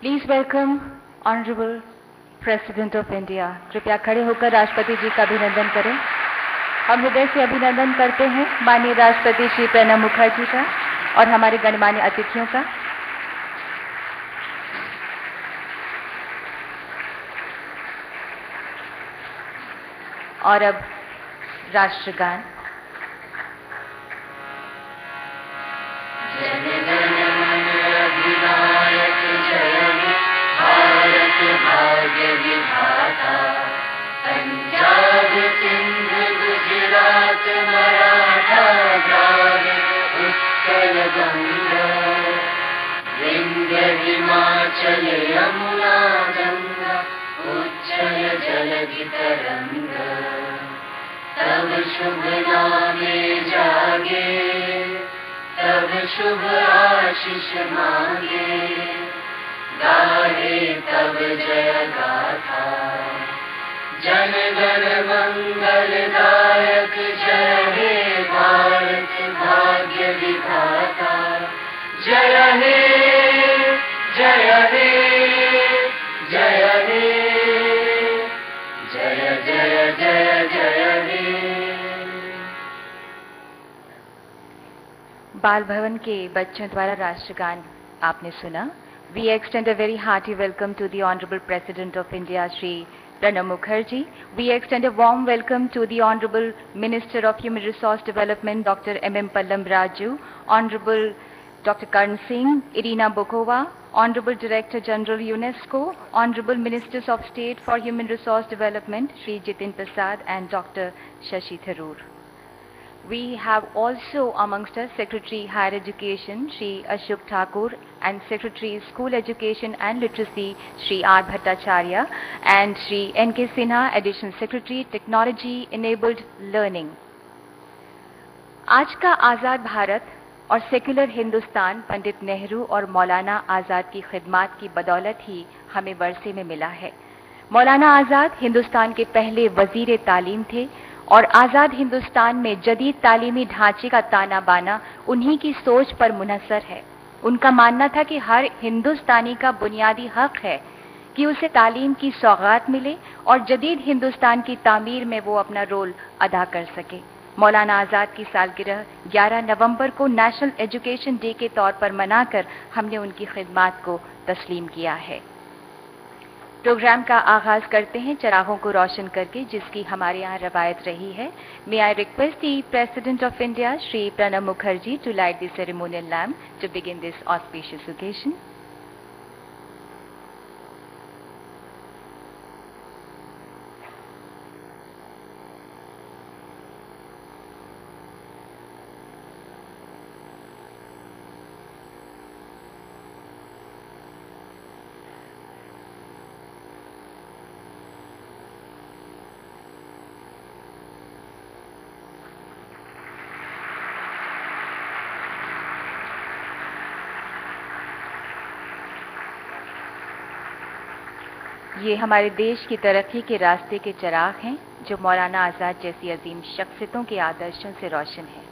Please welcome honourable president of India कृपया खड़े होकर राष्ट्रपति जी का अभिनंदन करें। हम हृदय से अभिनंदन करते हैं माननीय राष्ट्रपति श्री प्रणब मुखर्जी का और हमारे गणमान्य अतिथियों का। और अब राष्ट्रगान। हिमाचल यमुना गंगा उच्चल जलधि तरंग तब शुभ नामे जागे तब शुभ आशीष मांगे। गाहे तब जय गाथा जन गण मंगलदायक जय हे भारत भाग्य विधाता। जय हे जय हे जय हे जय जय जय जय हे बाल भवन के बच्चों द्वारा राष्ट्रगान आपने सुना। We extend a very hearty welcome to the Honorable President of India, Sri Pranab Mukherjee. We extend a warm welcome to the Honorable Minister of Human Resource Development, Dr. M. M. Pallam Raju, Honorable Dr. Karan Singh, Irina Bokova, Honorable Director General UNESCO, Honorable Ministers of State for Human Resource Development, Sri Jitin Prasad and Dr. Shashi Tharoor. We have also amongst us Secretary Higher Education Shri Ashok Thakur and Secretary School Education and Literacy Shri R Bhattacharya and Shri N.K. Sinha Additional Secretary Technology Enabled Learning. आज का आज़ाद भारत और secular Hindustan Pandit Nehru और मौलाना आज़ाद की खिदमात की बदौलत ही हमें वर्षे में मिला है मौलाना आज़ाद हिंदुस्तान के पहले वज़ीर तालीम थे और आज़ाद हिंदुस्तान में जदीद तालीमी ढांचे का ताना बाना उन्हीं की सोच पर मुनसर है। उनका मानना था कि हर हिंदुस्तानी का बुनियादी हक है कि उसे तालीम की सौगात मिले और जदीद हिंदुस्तान की तामीर में वो अपना रोल अदा कर सके। मौलाना आज़ाद की सालगिरह 11 नवंबर को नेशनल एजुकेशन डे के तौर पर मनाकर हमने उनकी खिदमात को तस्लीम किया है। प्रोग्राम का आगाज़ करते हैं चराहों को रोशन करके, जिसकी हमारे यहाँ रवायत रही है। May I request the president of India Shri Pranab Mukherjee to light the ceremonial lamp to begin this auspicious occasion ये हमारे देश की तरक्की के रास्ते के चराग हैं, जो मौलाना आज़ाद जैसी अजीम शख्सियतों के आदर्शों से रोशन है।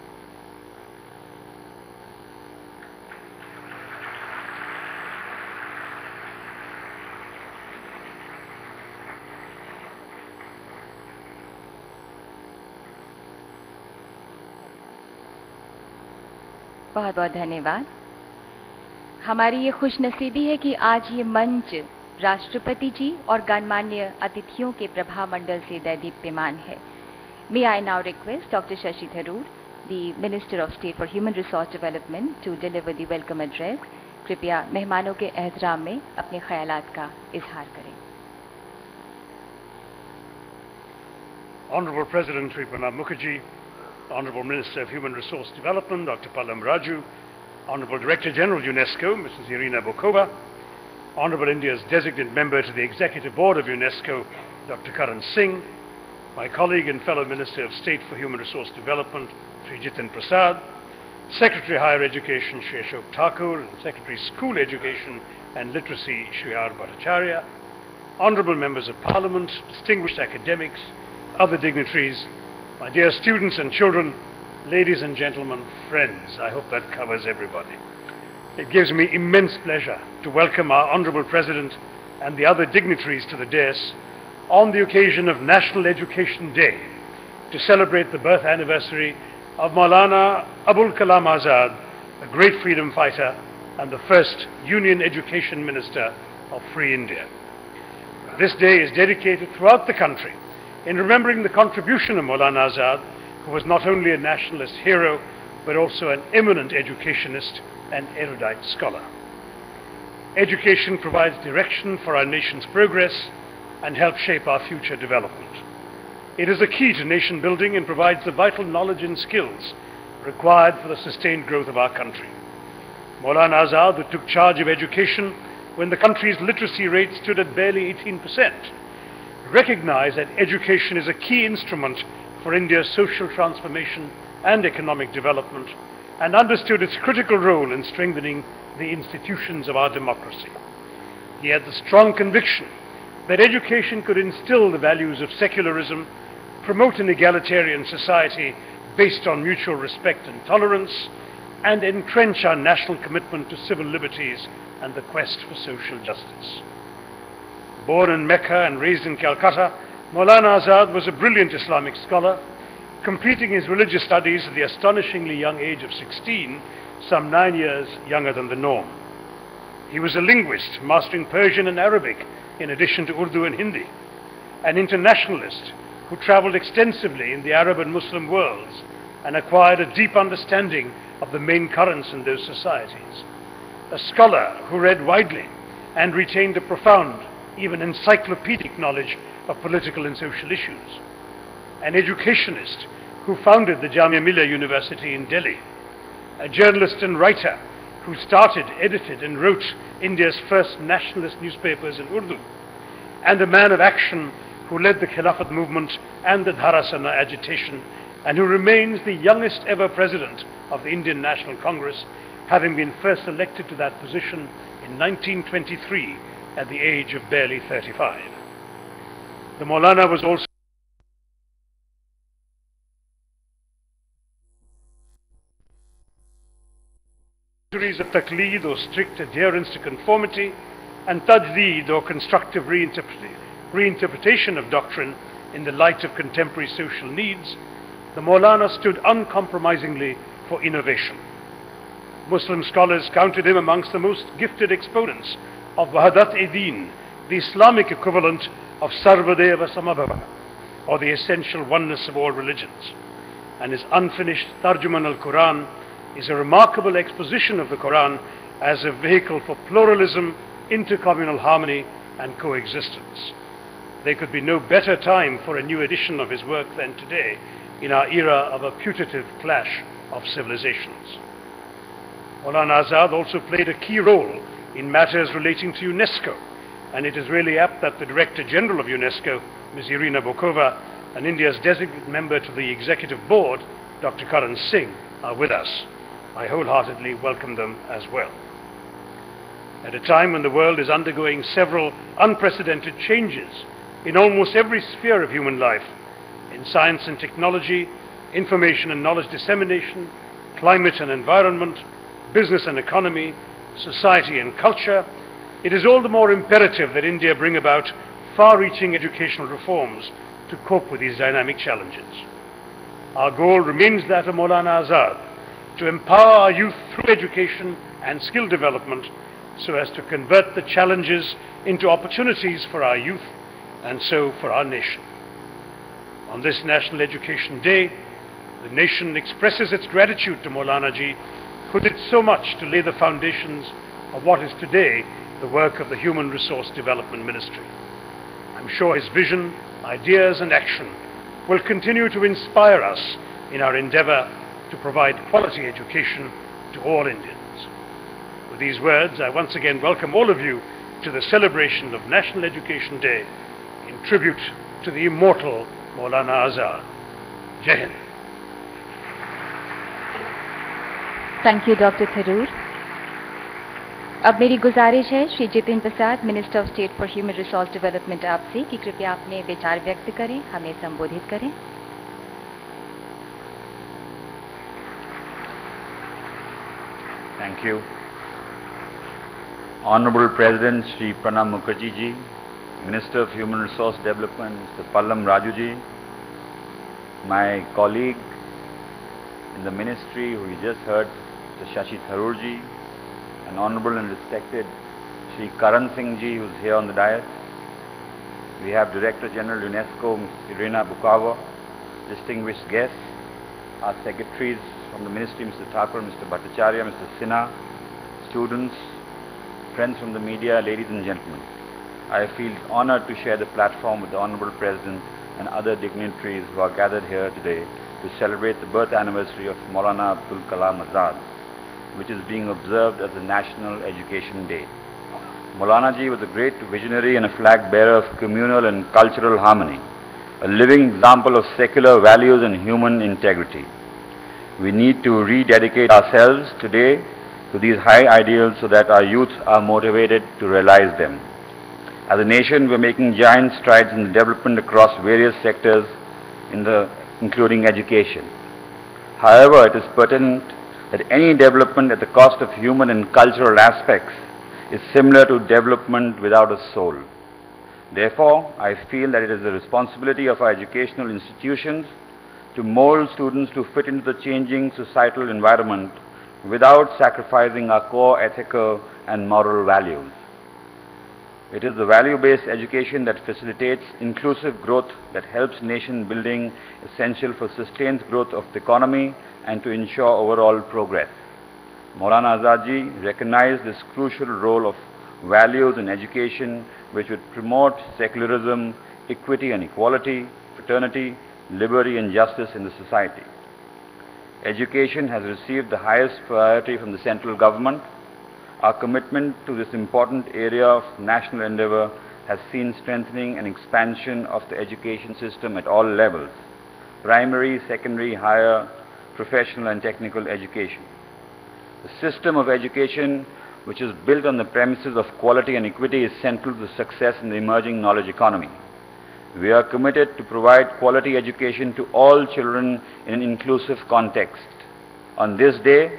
बहुत बहुत धन्यवाद। हमारी ये खुशनसीबी है कि आज ये मंच राष्ट्रपति जी और गणमान्य अतिथियों के प्रभा मंडल से दैदीप्यमान है may I now request doctor Shashi Tharoor the minister of state for human resource development to deliver the welcome address कृपया मेहमानों के एहतराम में अपने ख्यालात का इजहार करें Honorable President Sri Pranab Mukherjee, Honorable Minister of Human Resource Development Dr. Pallam Raju, Honorable Director General UNESCO Mrs. Irina Bokova, Honorable India's designate member to the Executive Board of UNESCO Dr. Karan Singh, my colleague and fellow Minister of State for Human Resource Development Sri Jitin Prasad, Secretary Higher Education Sri Ashok Thakur and Secretary School Education and Literacy Sri R. Bhattacharya, Honorable Members of Parliament, distinguished academics, other dignitaries, my dear students and children, ladies and gentlemen, friends, I hope that covers everybody. It gives me immense pleasure to welcome our Honourable President and the other dignitaries to the dais on the occasion of National Education Day to celebrate the birth anniversary of Maulana Abul Kalam Azad, a great freedom fighter and the first Union Education Minister of Free India. This day is dedicated throughout the country in remembering the contribution of Maulana Azad, who was not only a nationalist hero but also an eminent educationist and erudite scholar. Education provides direction for our nation's progress and helps shape our future development. It is a key to nation building and provides the vital knowledge and skills required for the sustained growth of our country. Maulana Azad, who took charge of education when the country's literacy rate stood at barely 18%, recognized that education is a key instrument for India's social transformation and economic development and understood its critical role in strengthening the institutions of our democracy. He had the strong conviction that education could instill the values of secularism, promote an egalitarian society based on mutual respect and tolerance, and entrench our national commitment to civil liberties and the quest for social justice. Born in Mecca and raised in Calcutta, Maulana Azad was a brilliant Islamic scholar, completing his religious studies at the astonishingly young age of 16, some nine years younger than the norm. He was a linguist, mastering Persian and Arabic in addition to Urdu and Hindi, an internationalist who traveled extensively in the Arab and Muslim worlds and acquired a deep understanding of the main currents in those societies, a scholar who read widely and retained a profound, even encyclopedic knowledge of political and social issues, an educationist who founded the Jamia Millia University in Delhi, a journalist and writer who started, edited, and wrote India's first nationalist newspapers in Urdu, and a man of action who led the Khilafat movement and the Dharasana agitation, and who remains the youngest ever president of the Indian National Congress, having been first elected to that position in 1923 at the age of barely 35. The Maulana was also centuries of taqleed or strict adherence to conformity and tajdeed or constructive reinterpre- reinterpretation of doctrine in the light of contemporary social needs, the Maulana stood uncompromisingly for innovation. Muslim scholars counted him amongst the most gifted exponents of Wahadat-e-Din, the Islamic equivalent of Sarvadeva Samabhava, or the essential oneness of all religions. And his unfinished Tarjuman al-Quran is a remarkable exposition of the Quran as a vehicle for pluralism, intercommunal harmony, and coexistence. There could be no better time for a new edition of his work than today, in our era of a putative clash of civilizations. Maulana Azad also played a key role in matters relating to UNESCO, and it is really apt that the Director General of UNESCO, Ms. Irina Bokova, and India's designated member to the Executive Board, Dr. Karan Singh, are with us. I wholeheartedly welcome them as well. At a time when the world is undergoing several unprecedented changes in almost every sphere of human life, in science and technology, information and knowledge dissemination, climate and environment, business and economy, society and culture, it is all the more imperative that India bring about far-reaching educational reforms to cope with these dynamic challenges. Our goal remains that of Maulana Azad, to empower our youth through education and skill development so as to convert the challenges into opportunities for our youth and so for our nation. On this National Education Day, the nation expresses its gratitude to Maulana Ji, who did so much to lay the foundations of what is today the work of the Human Resource Development Ministry. I'm sure his vision, ideas, and action will continue to inspire us in our endeavor to provide quality education to all Indians. With these words, I once again welcome all of you to the celebration of National Education Day in tribute to the immortal Maulana Azad. Jai Hind. Thank you doctor Tharoor अब मेरी गुजारिश है Shri Jitin Prasad minister of state for human resource development आपसे कि कृपया अपने विचार व्यक्त करें हमें संबोधित करें Thank you. Honorable President Sri Pranab Mukherjee ji, Minister of Human Resource Development Mr. Pallam Raju ji, my colleague in the ministry who you just heard, Mr. Shashi Tharoor ji, and Honorable and respected Sri Karan Singh ji who is here on the dais. We have Director General UNESCO Ms. Irina Bokova, distinguished guests, our secretaries from the ministry Mr. Thakur, Mr. Bhattacharya, Mr. Sinha, students, friends from the media, ladies and gentlemen. I feel honored to share the platform with the Honorable President and other dignitaries who are gathered here today to celebrate the birth anniversary of Maulana Abdul Kalam Azad, which is being observed as the National Education Day. Maulana ji was a great visionary and a flag bearer of communal and cultural harmony, a living example of secular values and human integrity. We need to rededicate ourselves today to these high ideals so that our youth are motivated to realize them. As a nation, we're making giant strides in development across various sectors, in the, including education. However, it is pertinent that any development at the cost of human and cultural aspects is similar to development without a soul. Therefore, I feel that it is the responsibility of our educational institutions to mold students to fit into the changing societal environment without sacrificing our core ethical and moral values. It is the value-based education that facilitates inclusive growth that helps nation building essential for sustained growth of the economy and to ensure overall progress. Maulana Azadji recognized this crucial role of values in education which would promote secularism, equity and equality, fraternity, liberty and justice in the society. Education has received the highest priority from the central government. Our commitment to this important area of national endeavor has seen strengthening and expansion of the education system at all levels, primary, secondary, higher, professional and technical education. The system of education which is built on the premises of quality and equity is central to success in the emerging knowledge economy. We are committed to provide quality education to all children in an inclusive context. On this day,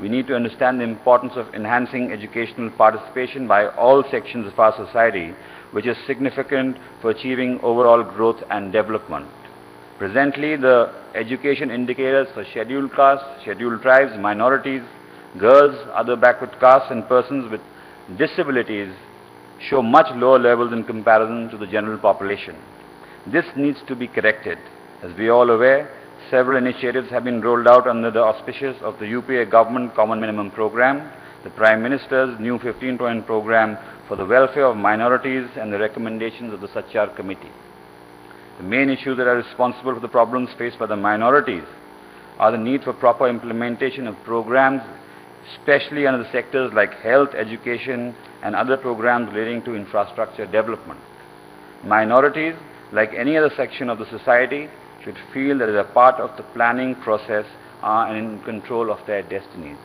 we need to understand the importance of enhancing educational participation by all sections of our society, which is significant for achieving overall growth and development. Presently, the education indicators for scheduled castes, scheduled tribes, minorities, girls, other backward castes and persons with disabilities show much lower levels in comparison to the general population. This needs to be corrected. As we are all aware, several initiatives have been rolled out under the auspices of the UPA Government Common Minimum Program, the Prime Minister's new 15-point program for the welfare of minorities and the recommendations of the Sachar Committee. The main issues that are responsible for the problems faced by the minorities are the need for proper implementation of programs, especially under the sectors like health, education, and other programs relating to infrastructure development. Minorities, like any other section of the society, should feel that as a part of the planning process uh, are in control of their destinies.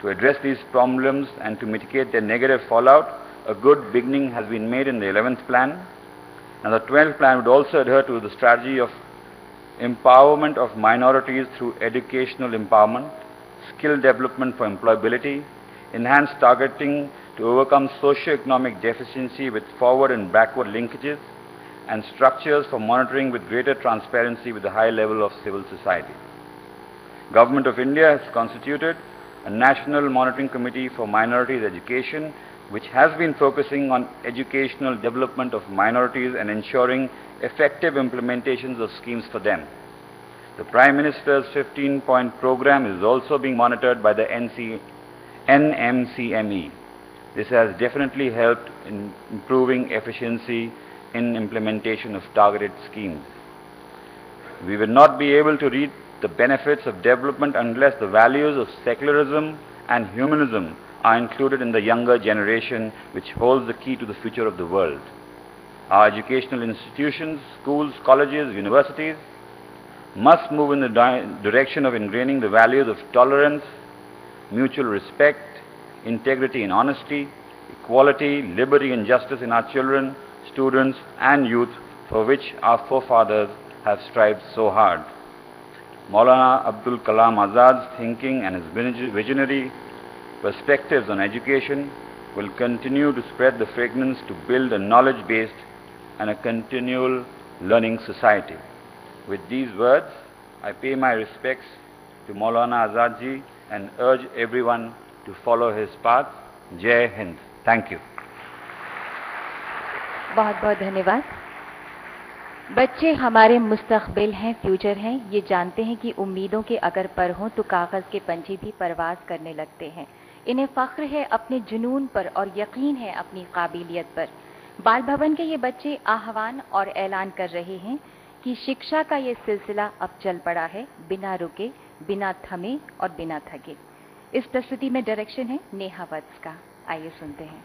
To address these problems and to mitigate their negative fallout, a good beginning has been made in the 11th plan. Now the 12th plan would also adhere to the strategy of empowerment of minorities through educational empowerment, skill development for employability, enhanced targeting to overcome socio-economic deficiency with forward and backward linkages, and structures for monitoring with greater transparency with a high level of civil society. Government of India has constituted a National Monitoring Committee for Minorities Education which has been focusing on educational development of minorities and ensuring effective implementations of schemes for them. The Prime Minister's 15-point program is also being monitored by the NC, NMCME. This has definitely helped in improving efficiency in implementation of targeted schemes. We will not be able to reap the benefits of development unless the values of secularism and humanism are included in the younger generation which holds the key to the future of the world. Our educational institutions, schools, colleges, universities must move in the di- direction of ingraining the values of tolerance, mutual respect, integrity and honesty, equality, liberty and justice in our children, students and youth for which our forefathers have strived so hard. Maulana Abdul Kalam Azad's thinking and his visionary perspectives on education will continue to spread the fragrance to build a knowledge based and a continual learning society. With these words, I pay my respects to Maulana Azad ji and urge everyone to follow his path. Jai Hind. Thank you. बहुत बहुत धन्यवाद बच्चे हमारे मुस्तकबिल हैं future हैं ये जानते हैं कि उम्मीदों के अगर पर हों तो कागज़ के पंछी भी परवाज करने लगते हैं इन्हें फ़ख्र है अपने जुनून पर और यकीन है अपनी काबिलियत पर बाल भवन के ये बच्चे आह्वान और ऐलान कर रहे हैं कि शिक्षा का ये सिलसिला अब चल पड़ा है बिना रुके, बिना थमे और बिना थके। इस प्रस्तुति में डायरेक्शन है नेहा वत्स का। आइए सुनते हैं।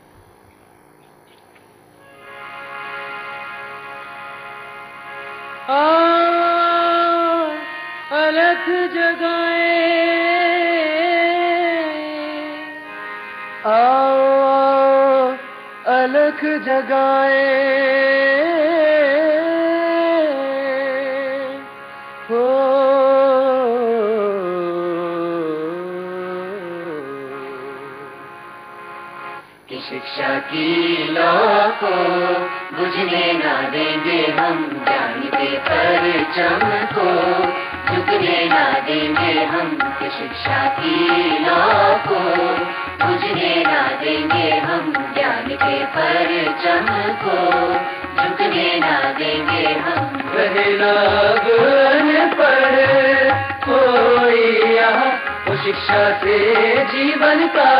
अलख जगाए। आओ, अलख जगाए। शिक्षा की लौ को बुझने ना देंगे हम ज्ञान के परचम को। झुकने ना देंगे हम शिक्षा की लौ को बुझने ना देंगे हम ज्ञान के परचम को। झुकने ना देंगे हम पढ़, कोई यहाँ शिक्षा से जीवन का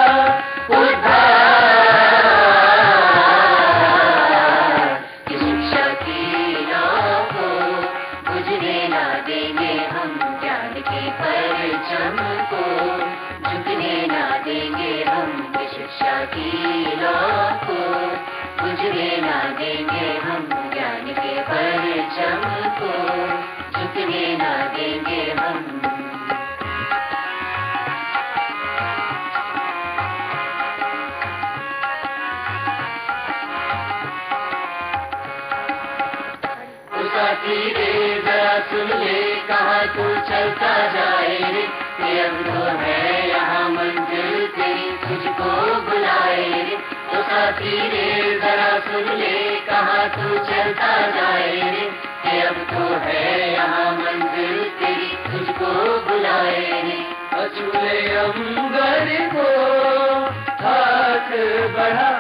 उद्धार साथी जरा सुन ले कहाँ तू चलता जाए। रे तो है यहाँ मंजिल तेरी तुझको बुलाए। रे तो साथी रे, जरा सुन ले कहाँ तू चलता जाए। रे अब तो है यहाँ मंजिल तेरी तुझको बुलाए। रे अचूले अंबर को, हाथ बढ़ा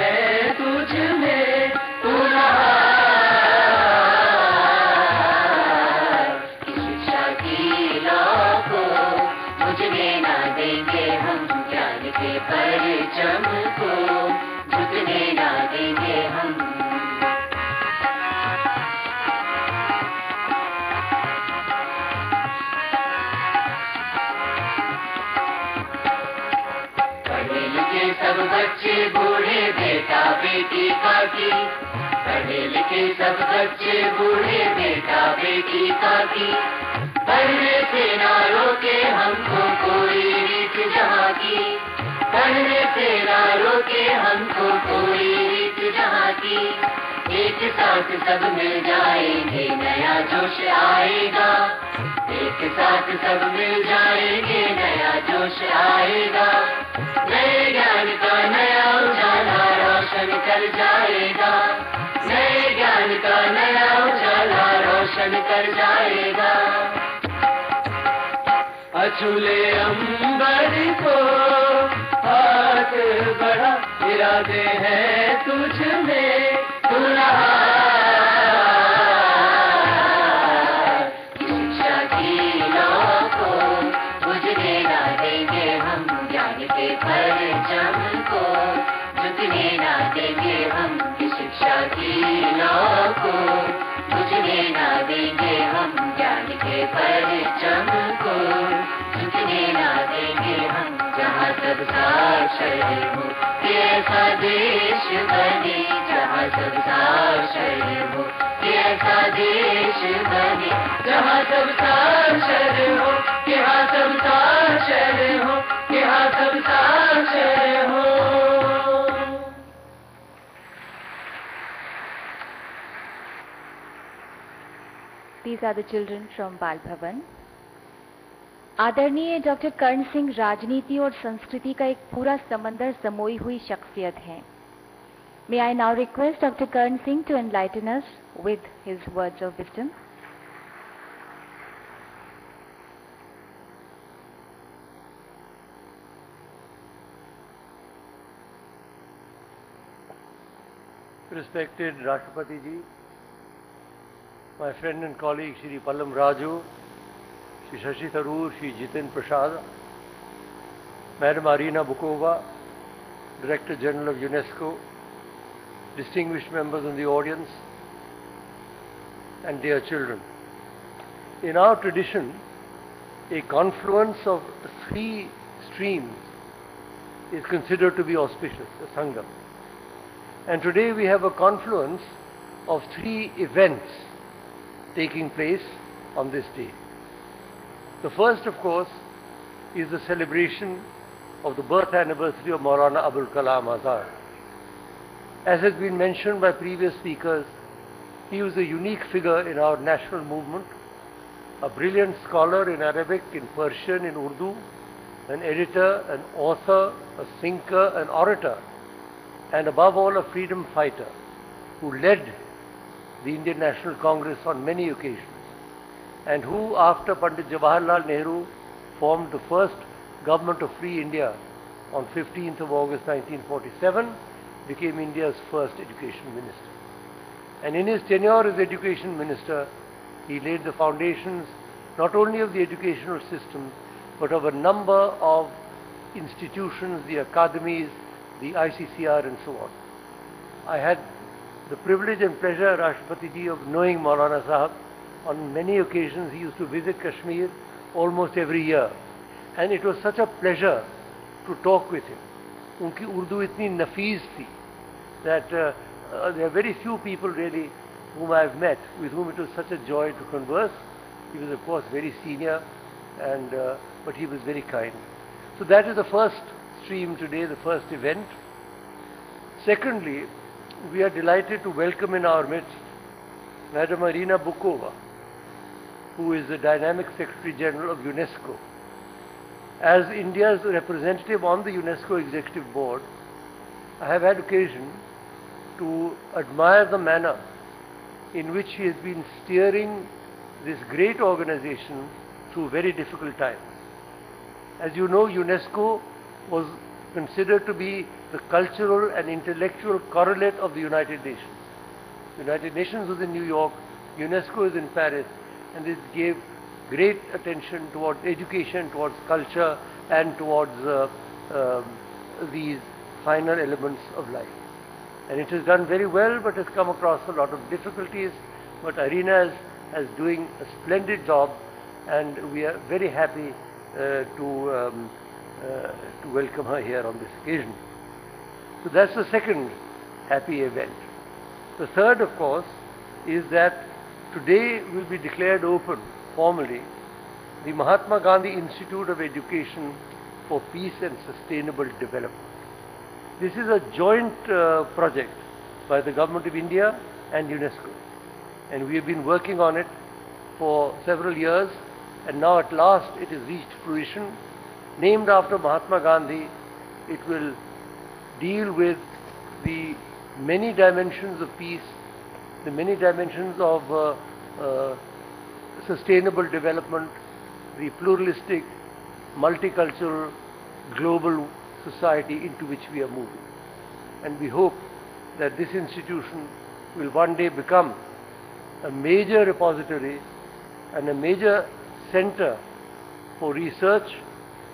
है तुझ में। सब बच्चे बूढ़े बेटा, बेटी काकी पढ़े लिखे सब बच्चे बूढ़े बेटा, बेटी काकी पढ़ने से ना रोके एक साथ सब मिल जाएँगे, नया जोश आएगा। एक साथ सब मिल जाएँगे, नया जोश आएगा। नए ज्ञान का नया उजाला रोशन कर जाएगा। नए ज्ञान का नया उजाला रोशन कर जाएगा। अछूले अंबर को हाथ बढ़ा, इरादे हैं तुझ में। देंगे हम ज्ञान के परचम को सब साक्षर हो कि ऐसा देश बने जहाँ सब साक्षर हो कि ऐसा देश बने जहाँ सब साक्षर हो कि हाँ सब साक्षर हो कि हाँ सब साक्षर हो These are the children from Bal Bhavan. आदरणीय डॉक्टर कर्ण सिंह राजनीति और संस्कृति का एक पूरा समंदर समोई हुई शख्सियत है। May I now request doctor Karan Singh to enlighten us with his words of wisdom respected राष्ट्रपति ji my friend and colleague Shri Pallam Raju Shri Shashi Tharoor, Prasad, Madam Irina Bokova, Director General of UNESCO, distinguished members in the audience, and dear children. In our tradition, a confluence of three streams is considered to be auspicious, a sangam. And today we have a confluence of three events taking place on this day. The first, of course, is the celebration of the birth anniversary of Maulana Abul Kalam Azad. As has been mentioned by previous speakers, he was a unique figure in our national movement, a brilliant scholar in Arabic, in Persian, in Urdu, an editor, an author, a thinker, an orator, and above all a freedom fighter who led the Indian National Congress on many occasions and who after Pandit Jawaharlal Nehru formed the first government of free India on 15th of August 1947 became India's first education minister. And in his tenure as education minister, he laid the foundations not only of the educational system, but of a number of institutions, the academies, the ICCR and so on. I had the privilege and pleasure, Rashtrapati ji, of knowing Maulana Sahab on many occasions he used to visit Kashmir almost every year. And it was such a pleasure to talk with him. उनकी Urdu इतनी नफीस थी that uh, uh, there are very few people really whom I have met with whom it was such a joy to converse. He was of course very senior and uh, but he was very kind. So that is the first stream today, the first event. Secondly, we are delighted to welcome in our midst Madam Marina Bokova who is the Dynamic Secretary General of UNESCO. As India's representative on the UNESCO Executive Board, I have had occasion to admire the manner in which he has been steering this great organization through very difficult times. As you know, UNESCO was considered to be the cultural and intellectual correlate of the United Nations. The United Nations was in New York, UNESCO is in Paris, and this gave great attention towards education, towards culture, and towards uh, um, these finer elements of life. And it has done very well, but has come across a lot of difficulties. But Irina is, is doing a splendid job, and we are very happy uh, to, um, uh, to welcome her here on this occasion. So that's the second happy event. The third, of course, is that today will be declared open formally the Mahatma Gandhi Institute of Education for Peace and Sustainable Development. This is a joint uh, project by the Government of India and UNESCO. And we have been working on it for several years and now at last it has reached fruition. Named after Mahatma Gandhi, it will deal with the many dimensions of peace, the many dimensions of uh, uh, sustainable development, the pluralistic, multicultural, global society into which we are moving. And we hope that this institution will one day become a major repository and a major center for research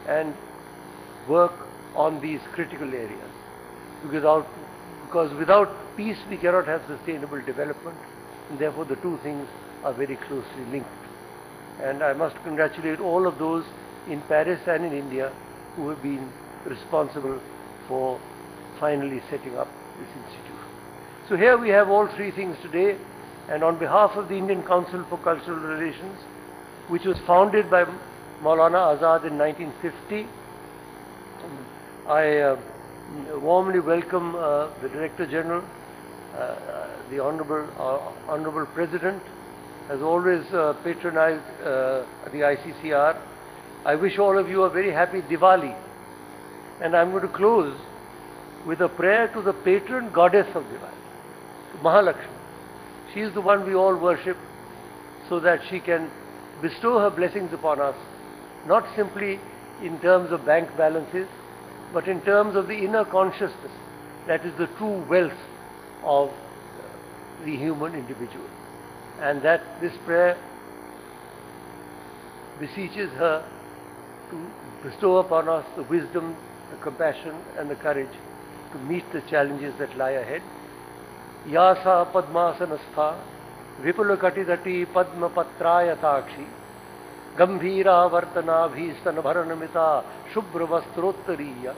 and work on these critical areas. Without, because without peace we cannot have sustainable development and therefore the two things are very closely linked. And I must congratulate all of those in Paris and in India who have been responsible for finally setting up this institution. So here we have all three things today and on behalf of the Indian Council for Cultural Relations which was founded by Maulana Azad in 1950 I uh, warmly welcome uh, the Director General, the Honorable, uh, Honorable President, has always uh, patronized uh, the ICCR I wish all of you a very happy Diwali. And I'm going to close with a prayer to the patron goddess of Diwali, Mahalakshmi. She is the one we all worship so that she can bestow her blessings upon us, not simply in terms of bank balances, but in terms of the inner consciousness that is the true wealth of the human individual. And that this prayer beseeches her to bestow upon us the wisdom, the compassion, and the courage to meet the challenges that lie ahead. या सा पद्मासनस्था विपुलकटितटी पद्मपत्रायताक्षी गम्भीरावर्तनाभीस्तनभरणमिता शुभ्रवस्त्रोत्तरीया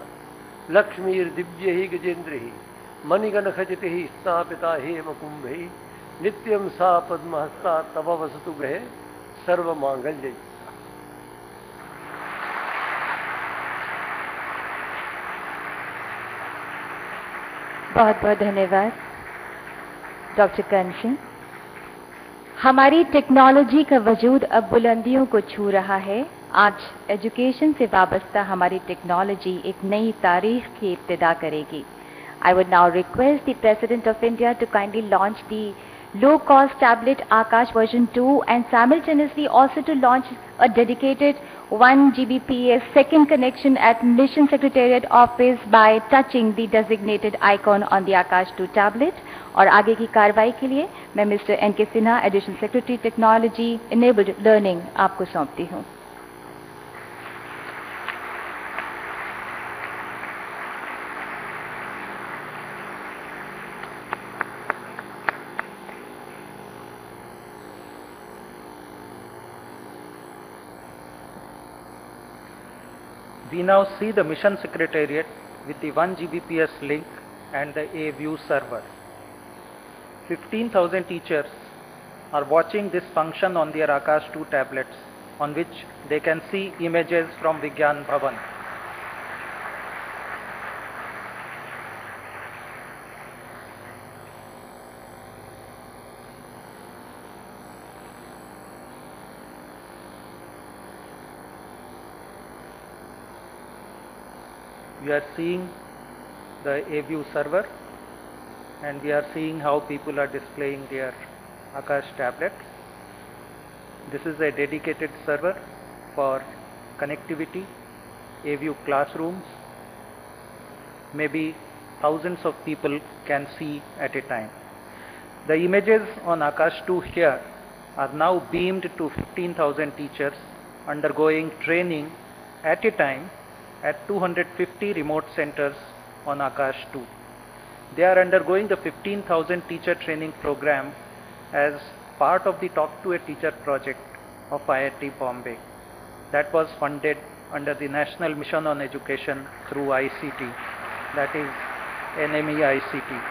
लक्ष्मीर्दिव्यैः गजेन्द्रैः मणिगणखचितैः स्थापिता हेमकुम्भैः। नित्यं सा पद्महस्ता तव वसतु गृहे। सर्वमाङ्गल्यै बहुत बहुत धन्यवाद, डॉक्टर कंशन हमारी टेक्नोलॉजी का वजूद अब बुलंदियों को छू रहा है। आज एजुकेशन से वाबस्ता हमारी टेक्नोलॉजी एक नई तारीख की इब्तदा करेगी। I would now request the President of India to kindly launch the low-cost tablet Aakash version 2 and simultaneously also to launch a dedicated 1 Gbps second connection at Mission Secretariat Office by touching the designated icon on the Aakash 2 tablet. और आगे की कार्रवाई के लिए मैं mister N K Sinha additional secretary technology enabled learning आपको सौंपती हूँ We now see the mission secretariat with the 1 Gbps link and the A-View server. 15,000 teachers are watching this function on their Aakash 2 tablets on which they can see images from Vigyan Bhavan. We are seeing the A-View server and we are seeing how people are displaying their Aakash tablets. This is a dedicated server for connectivity, A-View classrooms. Maybe thousands of people can see at a time. The images on Aakash 2 here are now beamed to 15,000 teachers undergoing training at a time at 250 remote centers on Aakash 2. They are undergoing the 15,000 teacher training program as part of the Talk to a Teacher project of IIT Bombay that was funded under the National Mission on Education through ICT, that is NME ICT.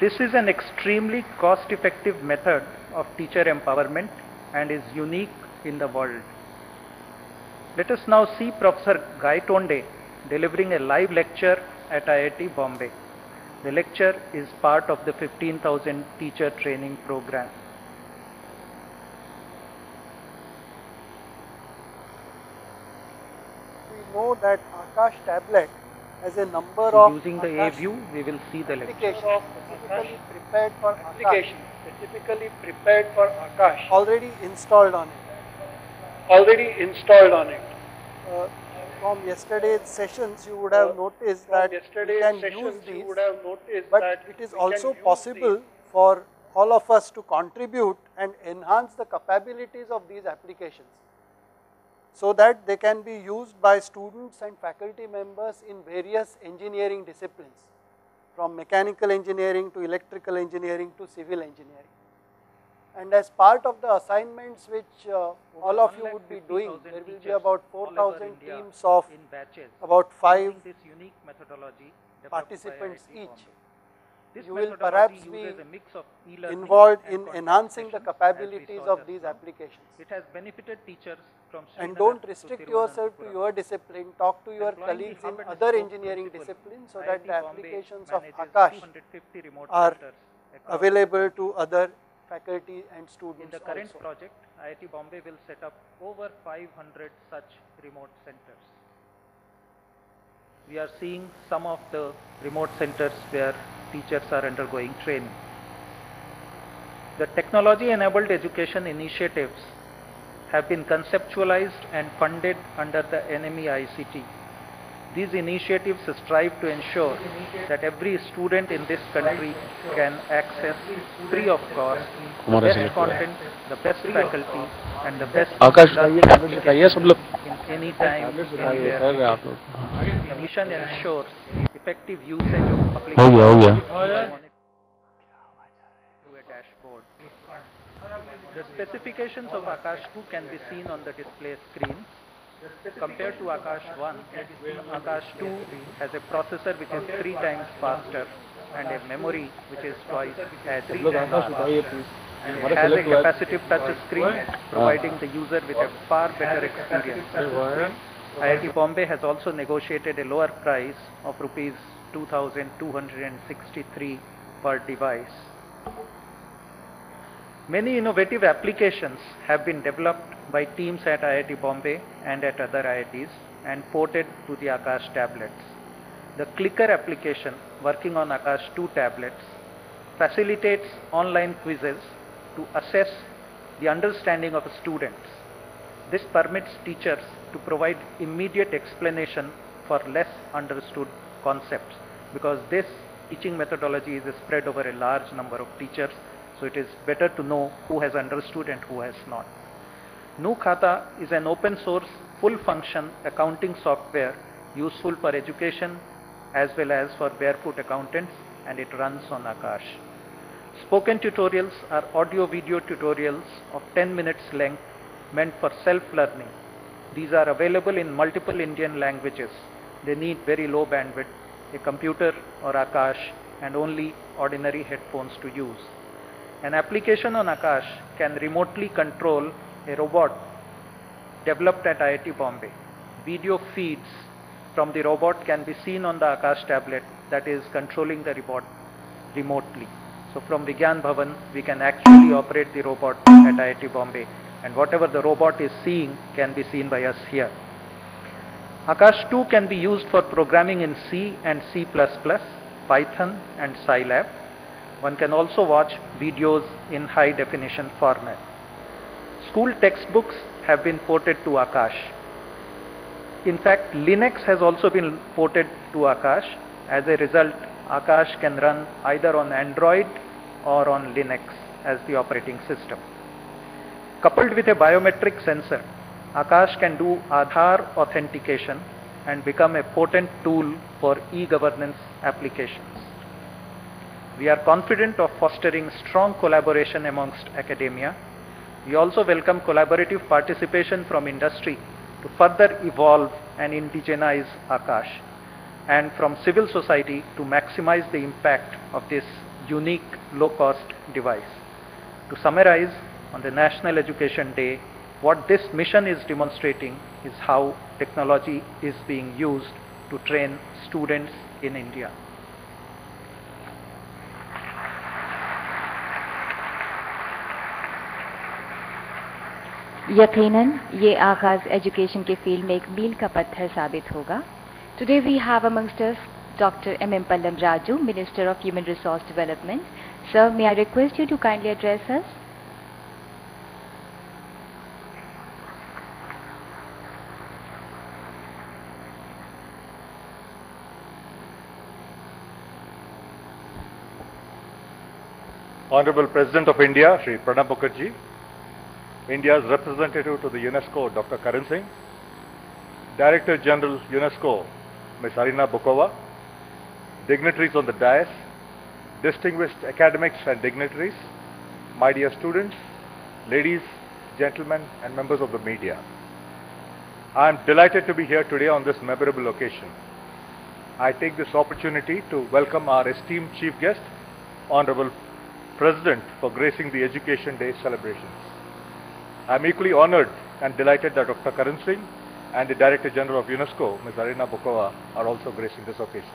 This is an extremely cost effective method of teacher empowerment and is unique in the world. Let us now see Professor Gaitonde delivering a live lecture at IIT Bombay. The lecture is part of the 15,000 teacher training program. We know that Aakash tablet has a number of Using the Aakash A-View, we will see the lecture. applications specifically prepared for Aakash applications specifically prepared for Aakash already installed on it. Already installed on it. Uh, from yesterday's sessions, you would have Uh, noticed that we yesterday's can use sessions, you these, would have noticed but that it is also possible for all of us to contribute and enhance the capabilities of these applications so that they can be used by students and faculty members in various engineering disciplines from mechanical engineering to electrical engineering to civil engineering. And as part of the assignments which uh, all of you would be doing, there will be about 4000 teams of batches about five this unique methodology developed participants each. This You will perhaps be a mix of e-learning involved in enhancing the sessions, as we capabilities of these now. applications. It has benefited teachers from And don't restrict yourself to your discipline, talk to your colleagues in other engineering disciplines so that the applications of Aakash are available to other faculty and students In the current also. project, IIT Bombay will set up over 500 such remote centers. We are seeing some of the remote centers where teachers are undergoing training. The technology enabled education initiatives have been conceptualized and funded under the NME ICT. These initiatives strive to ensure that every student in this country can access free of cost the best content, the best faculty, and the best Aakash, in any time, anywhere. Mission ensures effective usage of public oh, yeah, oh, yeah. The specifications of Aakash 2 can be seen on the display screen. Compared to Aakash 1, Aakash 2 has a processor which is three times faster and a memory which is twice as three times faster. It has a capacitive touch screen providing the user with a far better experience. IIT Bombay has also negotiated a lower price of rupees 2263 per device. Many innovative applications have been developed by teams at IIT Bombay and at other IITs and ported to the Aakash tablets. The Clicker application working on Aakash 2 tablets facilitates online quizzes to assess the understanding of students. This permits teachers to provide immediate explanation for less understood concepts because this teaching methodology is spread over a large number of teachers, so it is better to know who has understood and who has not. GNUKhata is an open source, full function accounting software useful for education as well as for barefoot accountants and it runs on Aakash. Spoken tutorials are audio video tutorials of 10 minutes length meant for self-learning. These are available in multiple Indian languages. They need very low bandwidth, a computer or Aakash and only ordinary headphones to use. An application on Aakash can remotely control a robot developed at IIT Bombay. Video feeds from the robot can be seen on the Aakash tablet that is controlling the robot remotely. So from Vigyan Bhavan, we can actually operate the robot at IIT Bombay and whatever the robot is seeing can be seen by us here. Aakash 2 can be used for programming in C and C++, Python and Scilab. One can also watch videos in high definition format. School textbooks have been ported to Aakash. In fact, Linux has also been ported to Aakash. As a result, Aakash can run either on Android or on Linux as the operating system. Coupled with a biometric sensor, Aakash can do Aadhaar authentication and become a potent tool for e-governance applications. We are confident of fostering strong collaboration amongst academia. We also welcome collaborative participation from industry to further evolve and indigenize Aakash and from civil society to maximize the impact of this unique low-cost device. To summarize, on the National Education Day, what this mission is demonstrating is how technology is being used to train students in India. यकीनन ये आगाज़ education के field में एक मील का पत्थर साबित होगा। Today we have amongst us doctor M M Pallam Raju minister of human resource development sir may I request you to kindly address us Honorable President of India, Shri Pranab Mukherjee, India's representative to the UNESCO, Dr. Karan Singh, Director General UNESCO, Ms. Irina Bokova, dignitaries on the dais, distinguished academics and dignitaries, my dear students, ladies, gentlemen, and members of the media. I am delighted to be here today on this memorable occasion. I take this opportunity to welcome our esteemed chief guest, Honorable President, for gracing the Education Day celebrations. I am equally honored and delighted that Dr. Karan Singh and the Director General of UNESCO, Ms. Irina Bokova, are also gracing this occasion.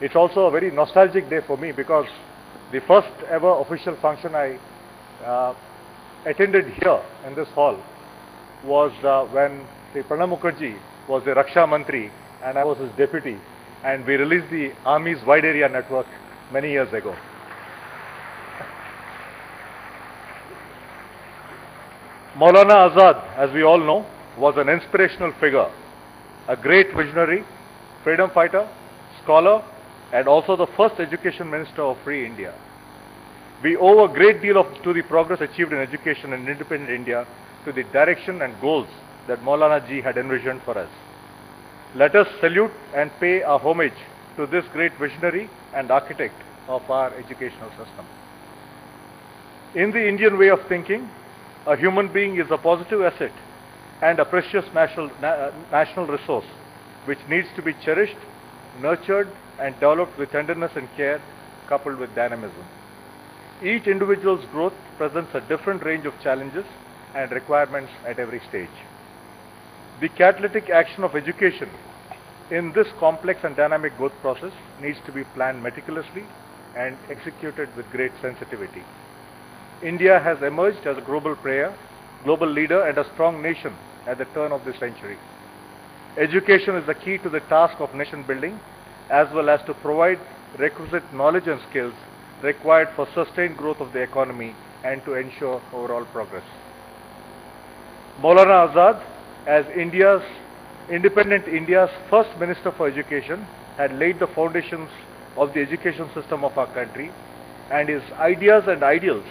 It's also a very nostalgic day for me because the first ever official function I uh, attended here in this hall was uh, when Sri Pranab Mukherjee was the Raksha Mantri and I was his deputy and we released the Army's wide area network many years ago. Maulana Azad, as we all know, was an inspirational figure, a great visionary, freedom fighter, scholar, and also the first education minister of free India. We owe a great deal of, to the progress achieved in education in independent India to the direction and goals that Maulana ji had envisioned for us. Let us salute and pay our homage to this great visionary and architect of our educational system. In the Indian way of thinking, a human being is a positive asset and a precious national, na- uh, national resource which needs to be cherished, nurtured, and developed with tenderness and care coupled with dynamism. Each individual's growth presents a different range of challenges and requirements at every stage. The catalytic action of education in this complex and dynamic growth process needs to be planned meticulously and executed with great sensitivity. India has emerged as a global player, global leader, and a strong nation at the turn of this century. Education is the key to the task of nation building as well as to provide requisite knowledge and skills required for sustained growth of the economy and to ensure overall progress. Maulana Azad, as India's independent India's first Minister for Education, had laid the foundations of the education system of our country, and his ideas and ideals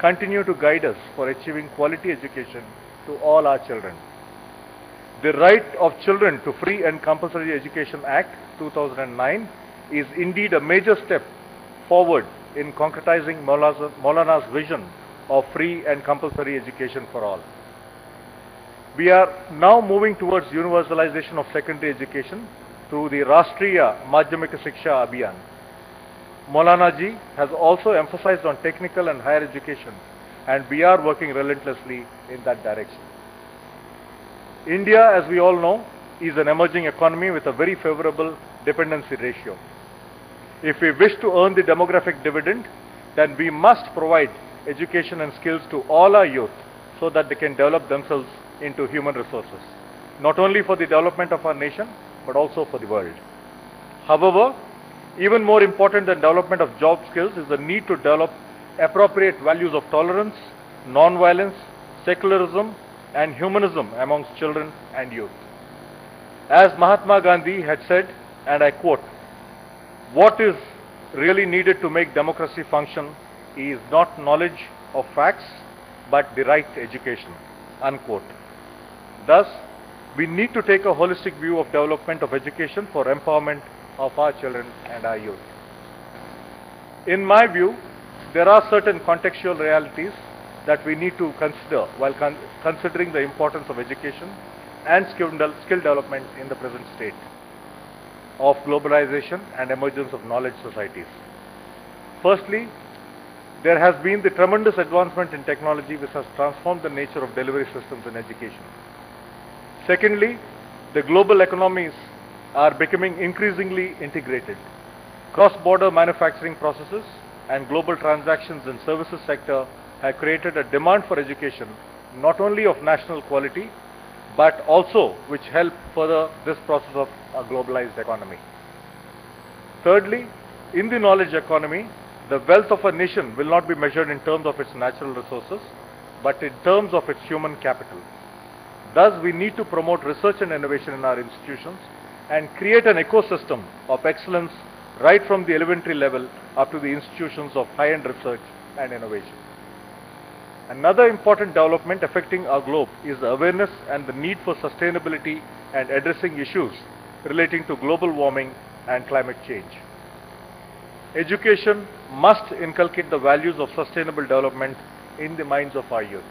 continue to guide us for achieving quality education to all our children. The Right of Children to Free and Compulsory Education Act 2009 is indeed a major step forward in concretizing Maulana's, vision of free and compulsory education for all. We are now moving towards universalization of secondary education through the Rashtriya Madhyamika Shiksha Abhiyan. Maulana ji has also emphasized on technical and higher education and we are working relentlessly in that direction. India, as we all know, is an emerging economy with a very favorable dependency ratio. If we wish to earn the demographic dividend, then we must provide education and skills to all our youth so that they can develop themselves into human resources, not only for the development of our nation, but also for the world. However, even more important than development of job skills is the need to develop appropriate values of tolerance, non-violence, secularism, and humanism amongst children and youth. As Mahatma Gandhi had said, and I quote, what is really needed to make democracy function is not knowledge of facts, but the right education, unquote. Thus, we need to take a holistic view of development of education for empowerment of our children and our youth. In my view, there are certain contextual realities that we need to consider while con considering the importance of education and skill, de skill development in the present state of globalization and emergence of knowledge societies. Firstly, there has been the tremendous advancement in technology which has transformed the nature of delivery systems in education. Secondly, the global economies are becoming increasingly integrated. Cross-border manufacturing processes and global transactions in services sector have created a demand for education not only of national quality but also which help further this process of a globalized economy. Thirdly, in the knowledge economy, the wealth of a nation will not be measured in terms of its natural resources but in terms of its human capital. Thus, we need to promote research and innovation in our institutions and create an ecosystem of excellence right from the elementary level up to the institutions of high-end research and innovation. Another important development affecting our globe is the awareness and the need for sustainability and addressing issues relating to global warming and climate change. Education must inculcate the values of sustainable development in the minds of our youth.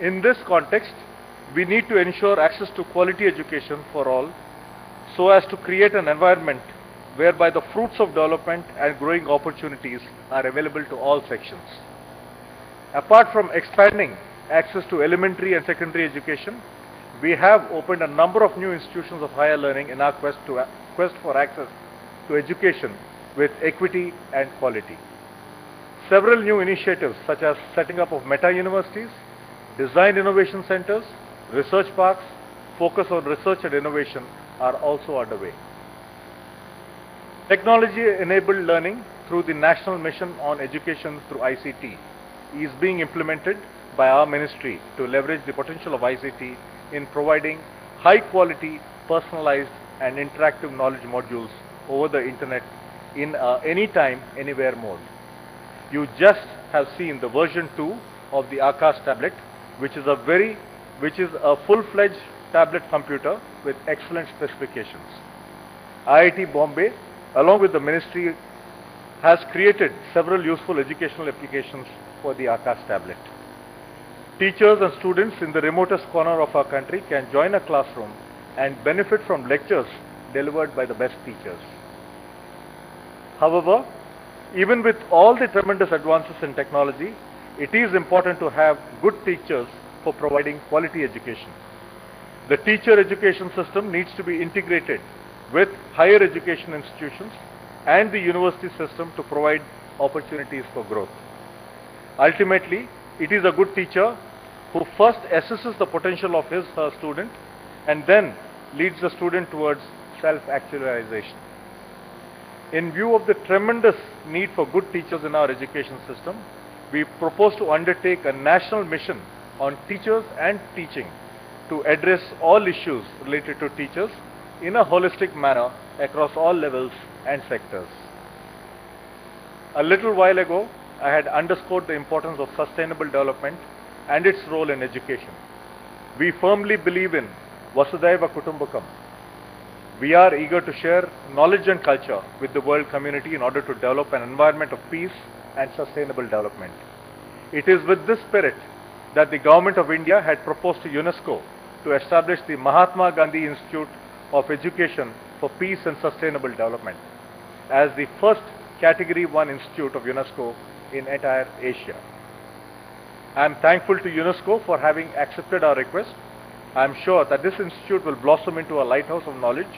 In this context, we need to ensure access to quality education for all so as to create an environment whereby the fruits of development and growing opportunities are available to all sections. Apart from expanding access to elementary and secondary education, we have opened a number of new institutions of higher learning in our quest, to, quest for access to education with equity and quality. Several new initiatives such as setting up of meta universities, design innovation centers, research parks, focus on research and innovation are also underway. Technology-enabled learning through the National Mission on Education through ICT is being implemented by our ministry to leverage the potential of ICT in providing high-quality, personalized and interactive knowledge modules over the internet in uh, anytime, anywhere mode. You just have seen the version 2 of the Aakash tablet, which is a very, which is a full-fledged tablet computer with excellent specifications. IIT Bombay, along with the ministry, has created several useful educational applications for the Aakash tablet. Teachers and students in the remotest corner of our country can join a classroom and benefit from lectures delivered by the best teachers. However, even with all the tremendous advances in technology, it is important to have good teachers for providing quality education. The teacher education system needs to be integrated with higher education institutions and the university system to provide opportunities for growth. Ultimately, it is a good teacher who first assesses the potential of his her student and then leads the student towards self-actualization. In view of the tremendous need for good teachers in our education system, we propose to undertake a national mission on teachers and teaching to address all issues related to teachers in a holistic manner across all levels and sectors. A little while ago, I had underscored the importance of sustainable development and its role in education. We firmly believe in Vasudhaiva Kutumbakam. We are eager to share knowledge and culture with the world community in order to develop an environment of peace and sustainable development. It is with this spirit that the Government of India had proposed to UNESCO to establish the Mahatma Gandhi Institute of Education for Peace and Sustainable Development as the first Category 1 institute of UNESCO in entire Asia. I am thankful to UNESCO for having accepted our request. I am sure that this institute will blossom into a lighthouse of knowledge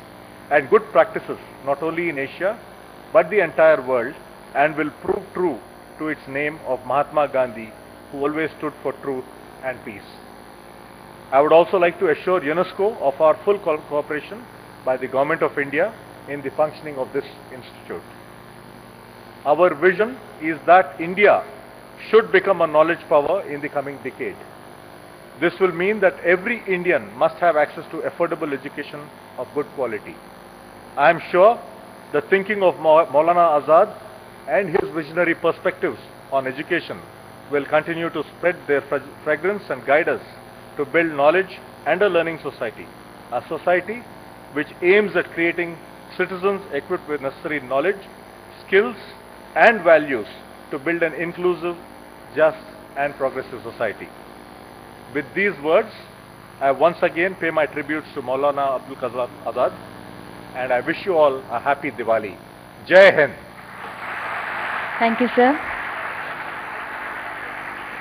and good practices not only in Asia but the entire world and will prove true to its name of Mahatma Gandhi who always stood for truth and peace. I would also like to assure UNESCO of our full co cooperation by the Government of India in the functioning of this institute. Our vision is that India should become a knowledge power in the coming decade. This will mean that every Indian must have access to affordable education of good quality. I am sure the thinking of Maulana Azad and his visionary perspectives on education will continue to spread their fragrance and guide us to build knowledge and a learning society. A society which aims at creating citizens equipped with necessary knowledge, skills and values to build an inclusive, just and progressive society. With these words, I once again pay my tributes to Maulana Abdul Qadir Azad and I wish you all a happy Diwali. Jai Hind. Thank you, sir.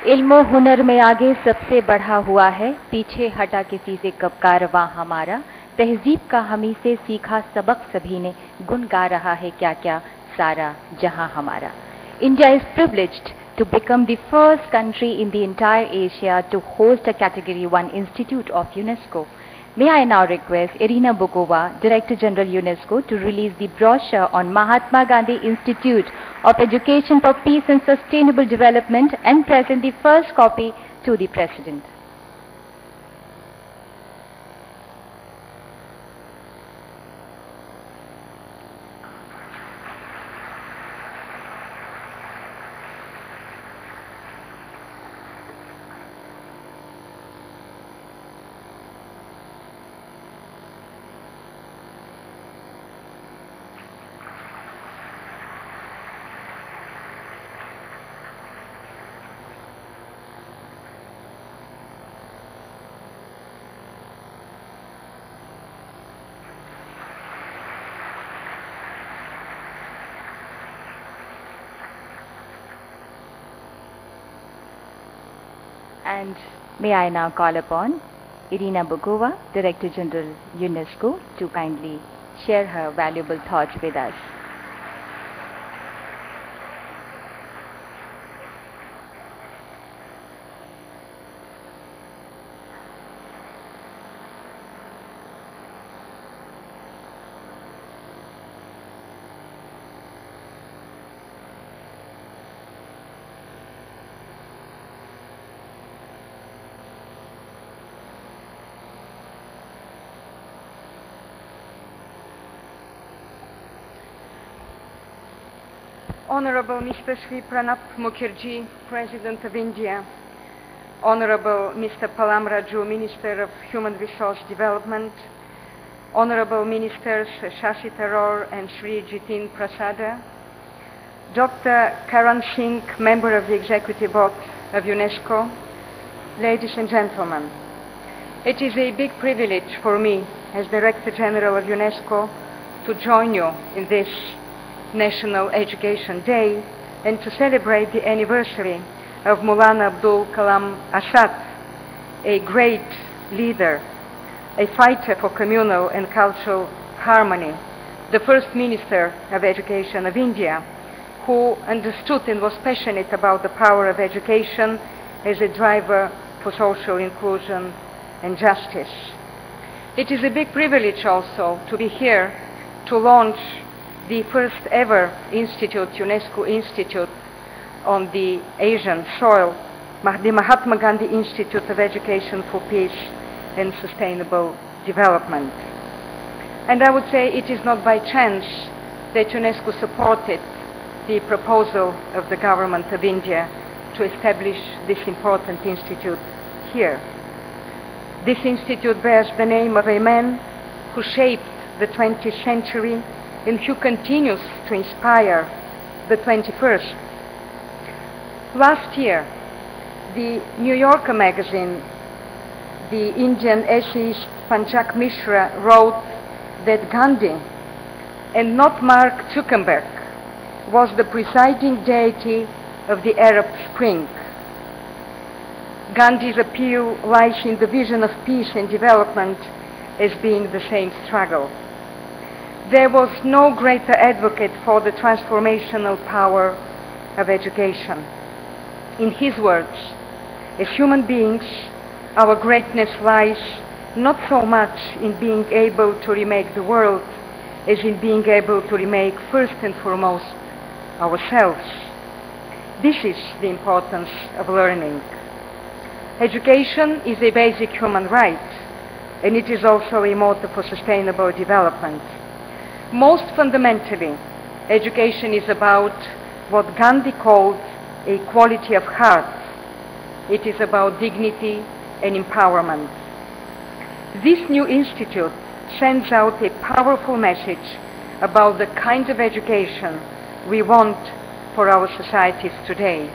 इल्म हुनर में आगे सबसे बढ़ा हुआ है, पीछे हटा किसी से कब कारवा हमारा तहजीब का हमी से सीखा सबक सभी ने गुन गा रहा है क्या क्या सारा जहाँ हमारा India is privilege to become the first country in the entire Asia to host a Category 1 Institute of UNESCO. May I now request Irina Bokova, Director General UNESCO, to release the brochure on Mahatma Gandhi Institute of Education for Peace and Sustainable Development and present the first copy to the President. And may I now call upon Irina Bokova, Director General UNESCO, to kindly share her valuable thoughts with us. Honorable Mr. Sri Pranab Mukherjee, President of India, Honorable Mr. Pallam Raju, Minister of Human Resource Development, Honorable Ministers Shashi Tharoor and Sri Jitin Prasada, Dr. Karan Singh, Member of the Executive Board of UNESCO, ladies and gentlemen, it is a big privilege for me as Director General of UNESCO to join you in this National Education Day and to celebrate the anniversary of Maulana Abdul Kalam Azad, a great leader, a fighter for communal and cultural harmony, the first Minister of Education of India, who understood and was passionate about the power of education as a driver for social inclusion and justice. It is a big privilege also to be here to launch the first ever institute, UNESCO Institute on the Asian soil, the Mahatma Gandhi Institute of Education for Peace and Sustainable Development. And I would say it is not by chance that UNESCO supported the proposal of the government of India to establish this important institute here. This institute bears the name of a man who shaped the 20th century and who continues to inspire the 21st. Last year, the New Yorker magazine, the Indian essayist Pankaj Mishra wrote that Gandhi and not Mark Zuckerberg was the presiding deity of the Arab Spring. Gandhi's appeal lies in the vision of peace and development as being the same struggle. There was no greater advocate for the transformational power of education. In his words, as human beings, our greatness lies not so much in being able to remake the world as in being able to remake first and foremost ourselves. This is the importance of learning. Education is a basic human right, and it is also a motor for sustainable development. Most fundamentally, education is about what Gandhi called a quality of heart. It is about dignity and empowerment. This new institute sends out a powerful message about the kind of education we want for our societies today.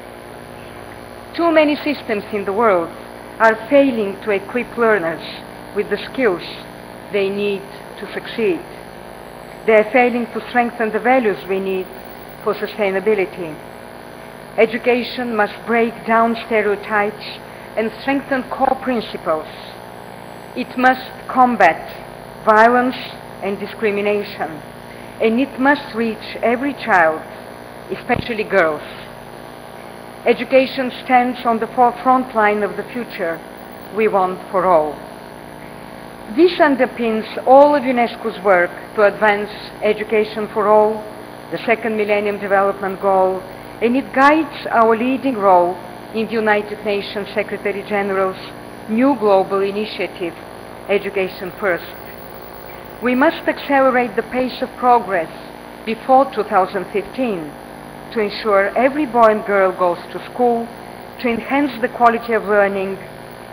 Too many systems in the world are failing to equip learners with the skills they need to succeed. They are failing to strengthen the values we need for sustainability. Education must break down stereotypes and strengthen core principles. It must combat violence and discrimination, and it must reach every child, especially girls. Education stands on the forefront line of the future we want for all. This underpins all of UNESCO's work to advance education for all, the second Millennium Development Goal, and it guides our leading role in the United Nations Secretary General's new global initiative, Education First. We must accelerate the pace of progress before 2015 to ensure every boy and girl goes to school, to enhance the quality of learning,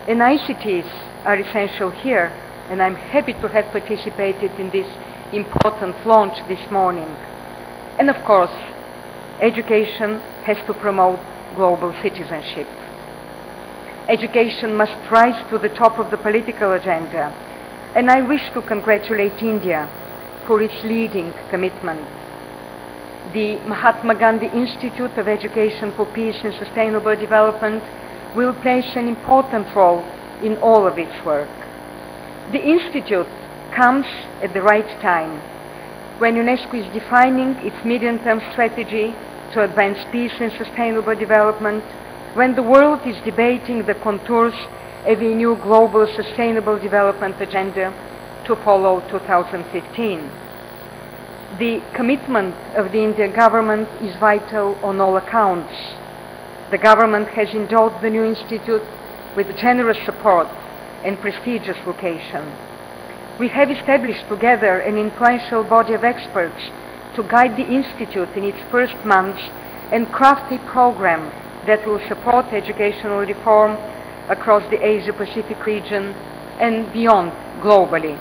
and ICTs are essential here, and I'm happy to have participated in this important launch this morning. And of course, education has to promote global citizenship. Education must rise to the top of the political agenda, and I wish to congratulate India for its leading commitment. The Mahatma Gandhi Institute of Education for Peace and Sustainable Development will play an important role in all of its work. The Institute comes at the right time when UNESCO is defining its medium-term strategy to advance peace and sustainable development, when the world is debating the contours of a new global sustainable development agenda to follow 2015. The commitment of the Indian government is vital on all accounts. The government has endowed the new institute with generous support and prestigious location. We have established together an influential body of experts to guide the Institute in its first months and craft a program that will support educational reform across the Asia-Pacific region and beyond globally.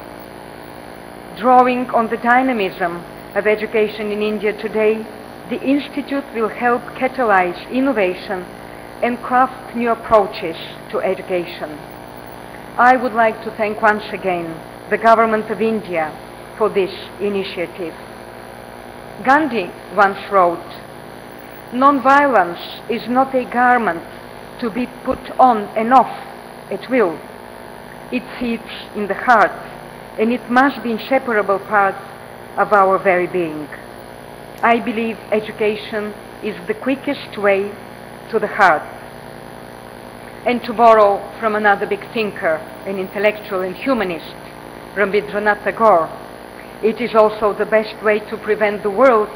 Drawing on the dynamism of education in India today, the Institute will help catalyze innovation and craft new approaches to education. I would like to thank once again the Government of India for this initiative. Gandhi once wrote, Non-violence is not a garment to be put on and off at will. It sits in the heart and it must be inseparable part of our very being. I believe education is the quickest way to the heart. And to borrow from another big thinker, an intellectual and humanist, Rabindranath Tagore, it is also the best way to prevent the world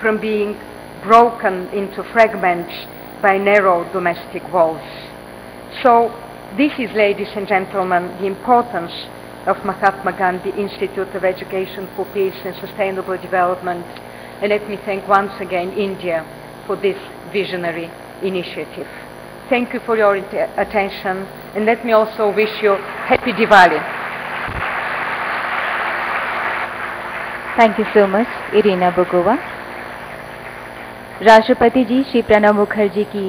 from being broken into fragments by narrow domestic walls. So, this is, ladies and gentlemen, the importance of Mahatma Gandhi Institute of Education for Peace and Sustainable Development. And let me thank once again India for this visionary initiative. Thank you for your attention and let me also wish you happy Diwali. Thank you so much, Irina Bogova. राष्ट्रपति जी श्री प्रणब मुखर्जी की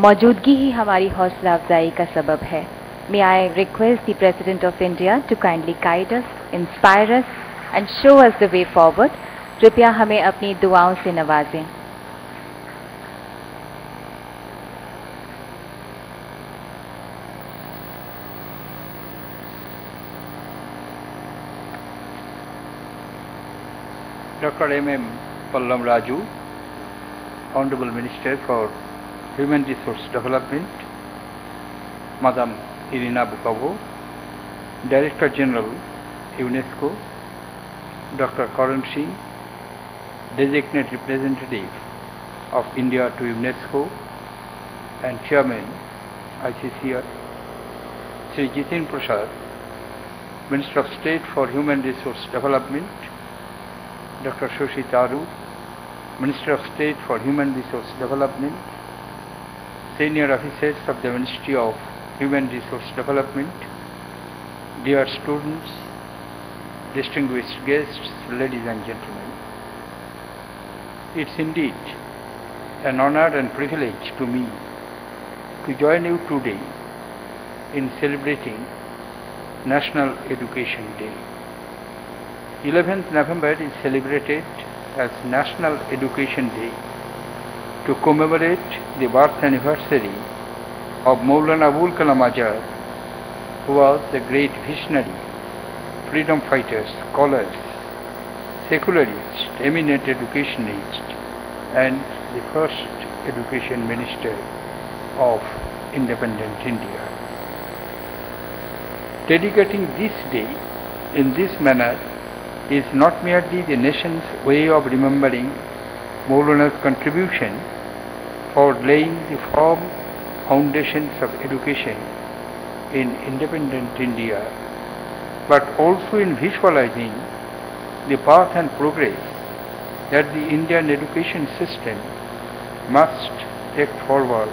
मौजूदगी ही हमारी हौसला अफजाई का सबब है May I request the President of India to kindly guide us, inspire us and show us the way forward. कृपया हमें अपनी दुआओं से नवाजें Dr. M.M. Pallam Raju, Honorable Minister for Human Resource Development, Madam Irina Bokova, Director General, UNESCO, Dr. Karan Singh, Designate Representative of India to UNESCO and Chairman, ICCR, Sri Jitin Prasad, Minister of State for Human Resource Development, Dr. Shashi Tharoor, Minister of State for Human Resource Development, senior officers of the Ministry of Human Resource Development, dear students, distinguished guests, ladies and gentlemen. It's indeed an honor and privilege to me to join you today in celebrating National Education Day. 11th November is celebrated as National Education Day to commemorate the birth anniversary of Maulana Abul Kalam Azad, who was the great visionary, freedom fighter, scholar, secularist, eminent educationist, and the first education minister of independent India. Dedicating this day in this manner is not merely the nation's way of remembering Maulana's contribution for laying the firm foundations of education in independent India, but also in visualizing the path and progress that the Indian education system must take forward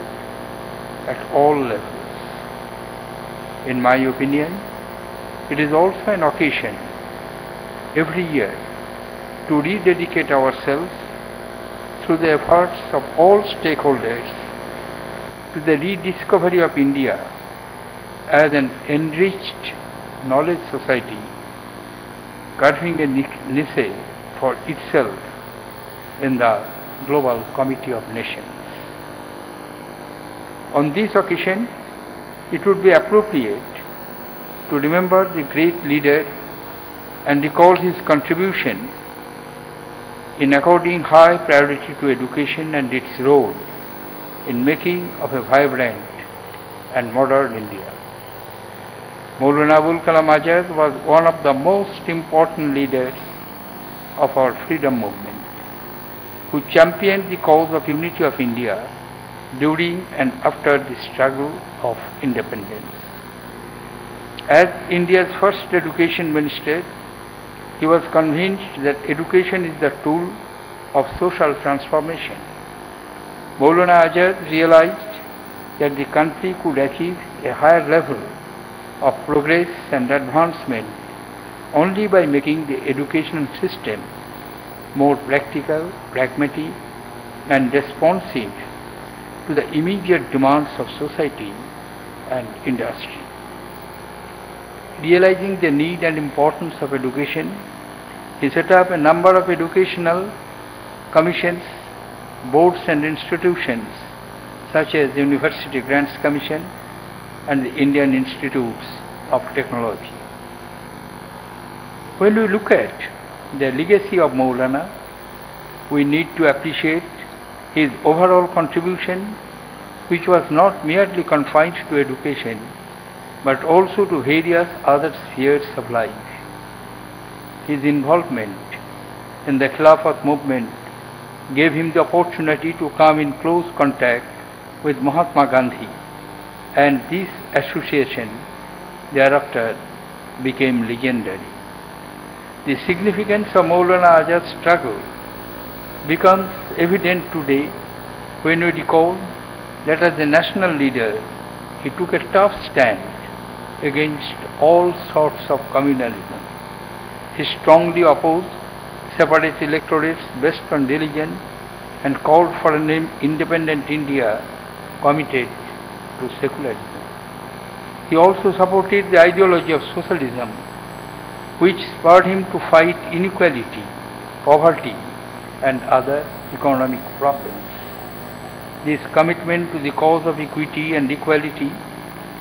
at all levels. In my opinion, it is also an occasion every year to rededicate ourselves through the efforts of all stakeholders to the rediscovery of India as an enriched knowledge society carving a niche for itself in the global committee of nations. On this occasion, it would be appropriate to remember the great leader and recall his contribution in according high priority to education and its role in making of a vibrant and modern India. Maulana Abul Kalam Azad was one of the most important leaders of our freedom movement, who championed the cause of unity of India during and after the struggle of independence. As India's first education minister, he was convinced that education is the tool of social transformation. Maulana Azad realized that the country could achieve a higher level of progress and advancement only by making the education system more practical, pragmatic and responsive to the immediate demands of society and industry. Realizing the need and importance of education, he set up a number of educational commissions, boards and institutions such as the University Grants Commission and the Indian Institutes of Technology. When we look at the legacy of Maulana, we need to appreciate his overall contribution which was not merely confined to education but also to various other spheres of life. His involvement in the Khilafat movement gave him the opportunity to come in close contact with Mahatma Gandhi and this association thereafter became legendary. The significance of Maulana Azad's struggle becomes evident today when we recall that as a national leader he took a tough stand against all sorts of communalism. He strongly opposed separate electorates based on religion and called for an independent India committed to secularism. He also supported the ideology of socialism which spurred him to fight inequality, poverty and other economic problems. This commitment to the cause of equity and equality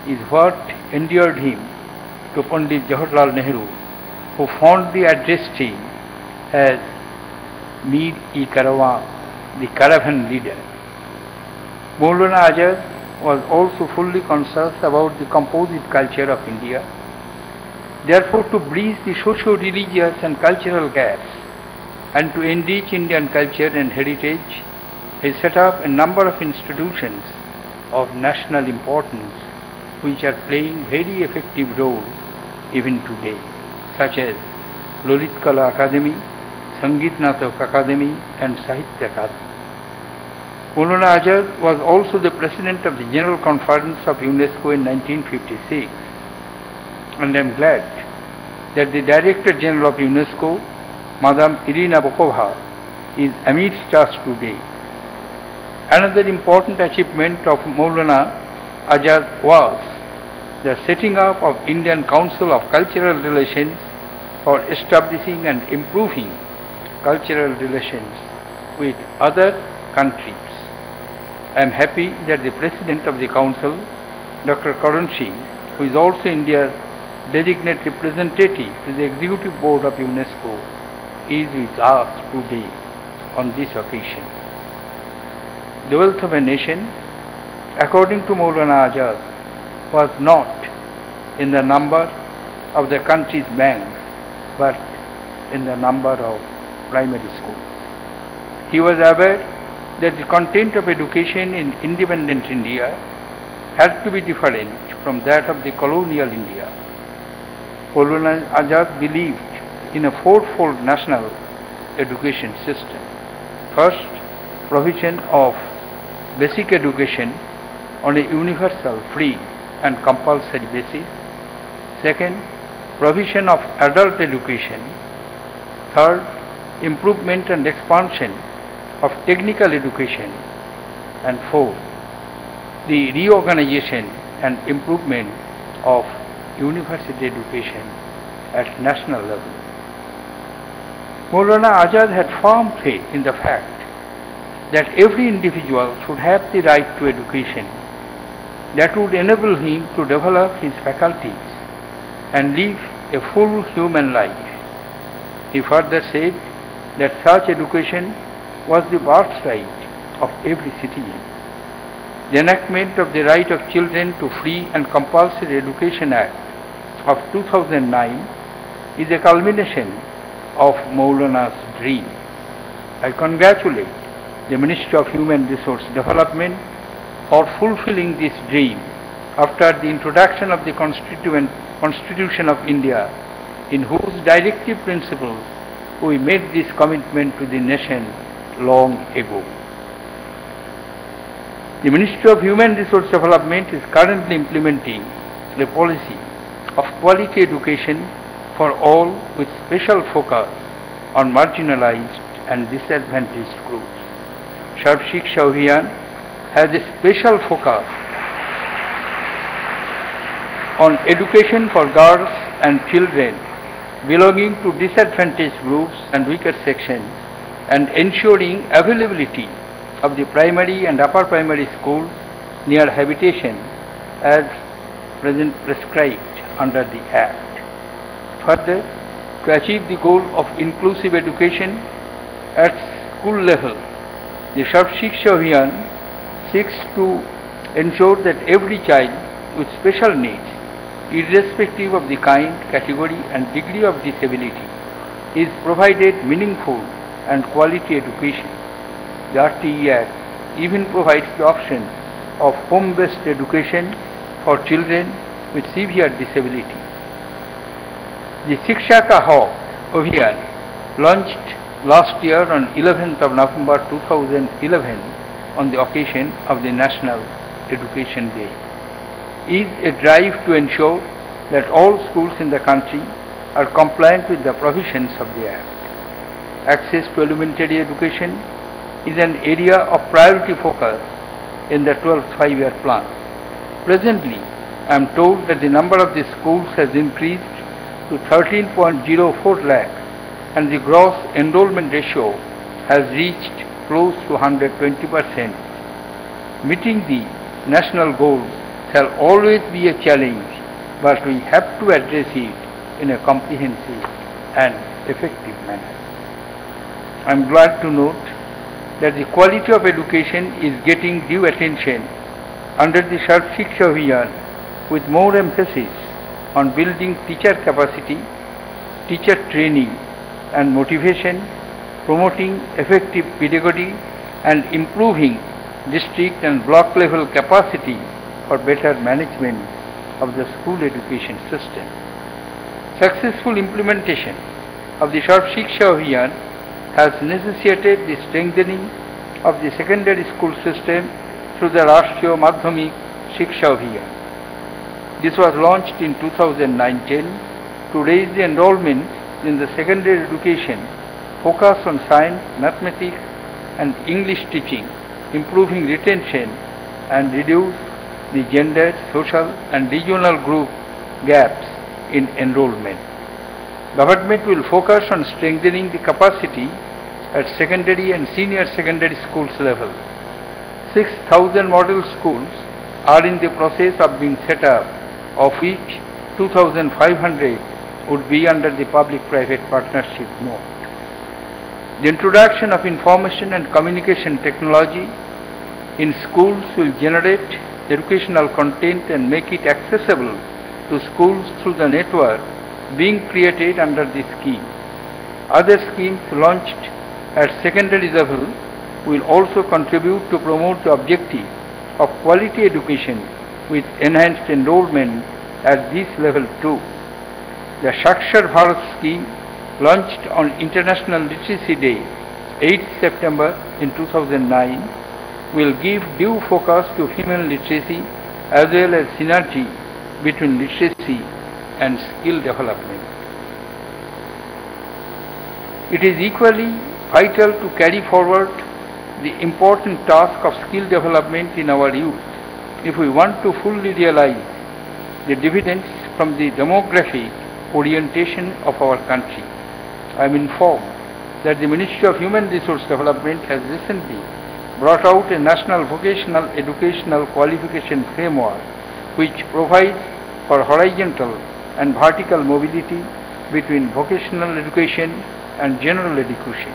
is what endeared him to Pandit Jawaharlal Nehru, who fondly addressed him as Mir e Karawan, the caravan leader. Maulana Azad was also fully conscious about the composite culture of India. Therefore, to bridge the socio-religious and cultural gaps and to enrich Indian culture and heritage, he set up a number of institutions of national importance which are playing very effective role even today, such as Lalit Kala Academy, Sangeet Natak Academy and Sahitya Academy. Maulana Azad was also the president of the General Conference of UNESCO in 1956 and I am glad that the Director General of UNESCO, Madam Irina Bokova, is amidst us today. Another important achievement of Maulana Azad was the setting up of Indian Council of Cultural Relations for establishing and improving cultural relations with other countries. I am happy that the President of the Council, Dr. Karan Singh, who is also India's designated representative to the Executive Board of UNESCO, is with us today on this occasion. The wealth of a nation, according to Maulana Azad, was not in the number of the country's banks, but in the number of primary schools. He was aware that the content of education in independent India had to be different from that of the colonial India. Maulana Azad believed in a fourfold national education system. First, provision of basic education on a universal, free and compulsory basis. Second, provision of adult education. Third, improvement and expansion of technical education. And fourth, the reorganization and improvement of university education at national level. Maulana Azad had firm faith in the fact that every individual should have the right to education that would enable him to develop his faculties and live a full human life. He further said that such education was the birthright of every citizen. The enactment of the Right of Children to Free and Compulsory Education Act of 2009 is a culmination of Maulana's dream. I congratulate the Ministry of Human Resource Development for fulfilling this dream after the introduction of the Constitution of India in whose directive principles we made this commitment to the nation long ago. The Ministry of Human Resource Development is currently implementing a policy of quality education for all with special focus on marginalized and disadvantaged groups. Sarv Shiksha has a special focus on education for girls and children belonging to disadvantaged groups and weaker sections and ensuring availability of the primary and upper primary schools near habitation as present prescribed under the Act. Further, to achieve the goal of inclusive education at school level, the Sarv Shiksha seeks to ensure that every child with special needs, irrespective of the kind, category and degree of disability, is provided meaningful and quality education. The RTE Act even provides the option of home-based education for children with severe disability. The Shiksha Ka Haq launched last year on 11th of November 2011 on the occasion of the National Education Day is a drive to ensure that all schools in the country are compliant with the provisions of the Act. Access to elementary education is an area of priority focus in the 12th five-year plan. Presently, I am told that the number of the schools has increased to 13.04 lakh and the gross enrollment ratio has reached close to 120 percent. Meeting the national goals shall always be a challenge, but we have to address it in a comprehensive and effective manner. I am glad to note that the quality of education is getting due attention under the Sarv Shiksha Abhiyan with more emphasis on building teacher capacity, teacher training and motivation, promoting effective pedagogy and improving district and block level capacity for better management of the school education system. Successful implementation of the Sarv Shiksha Abhiyan has necessitated the strengthening of the secondary school system through the Rashtriya Madhyamik Shiksha Abhiyan. This was launched in 2019 to raise the enrollment in the secondary education, focus on science, mathematics and English teaching, improving retention and reduce the gender, social and regional group gaps in enrollment. Government will focus on strengthening the capacity at secondary and senior secondary schools level. 6,000 model schools are in the process of being set up, of which 2,500 would be under the public-private partnership mode. The introduction of information and communication technology in schools will generate educational content and make it accessible to schools through the network being created under this scheme. Other schemes launched at secondary level will also contribute to promote the objective of quality education with enhanced enrollment at this level too. The Saakshar Bharat scheme launched on International Literacy Day 8 September in 2009 will give due focus to female literacy as well as synergy between literacy and skill development. It is equally vital to carry forward the important task of skill development in our youth if we want to fully realize the dividends from the demographic orientation of our country. I am informed that the Ministry of Human Resource Development has recently brought out a national vocational educational qualification framework which provides for horizontal and vertical mobility between vocational education and general education.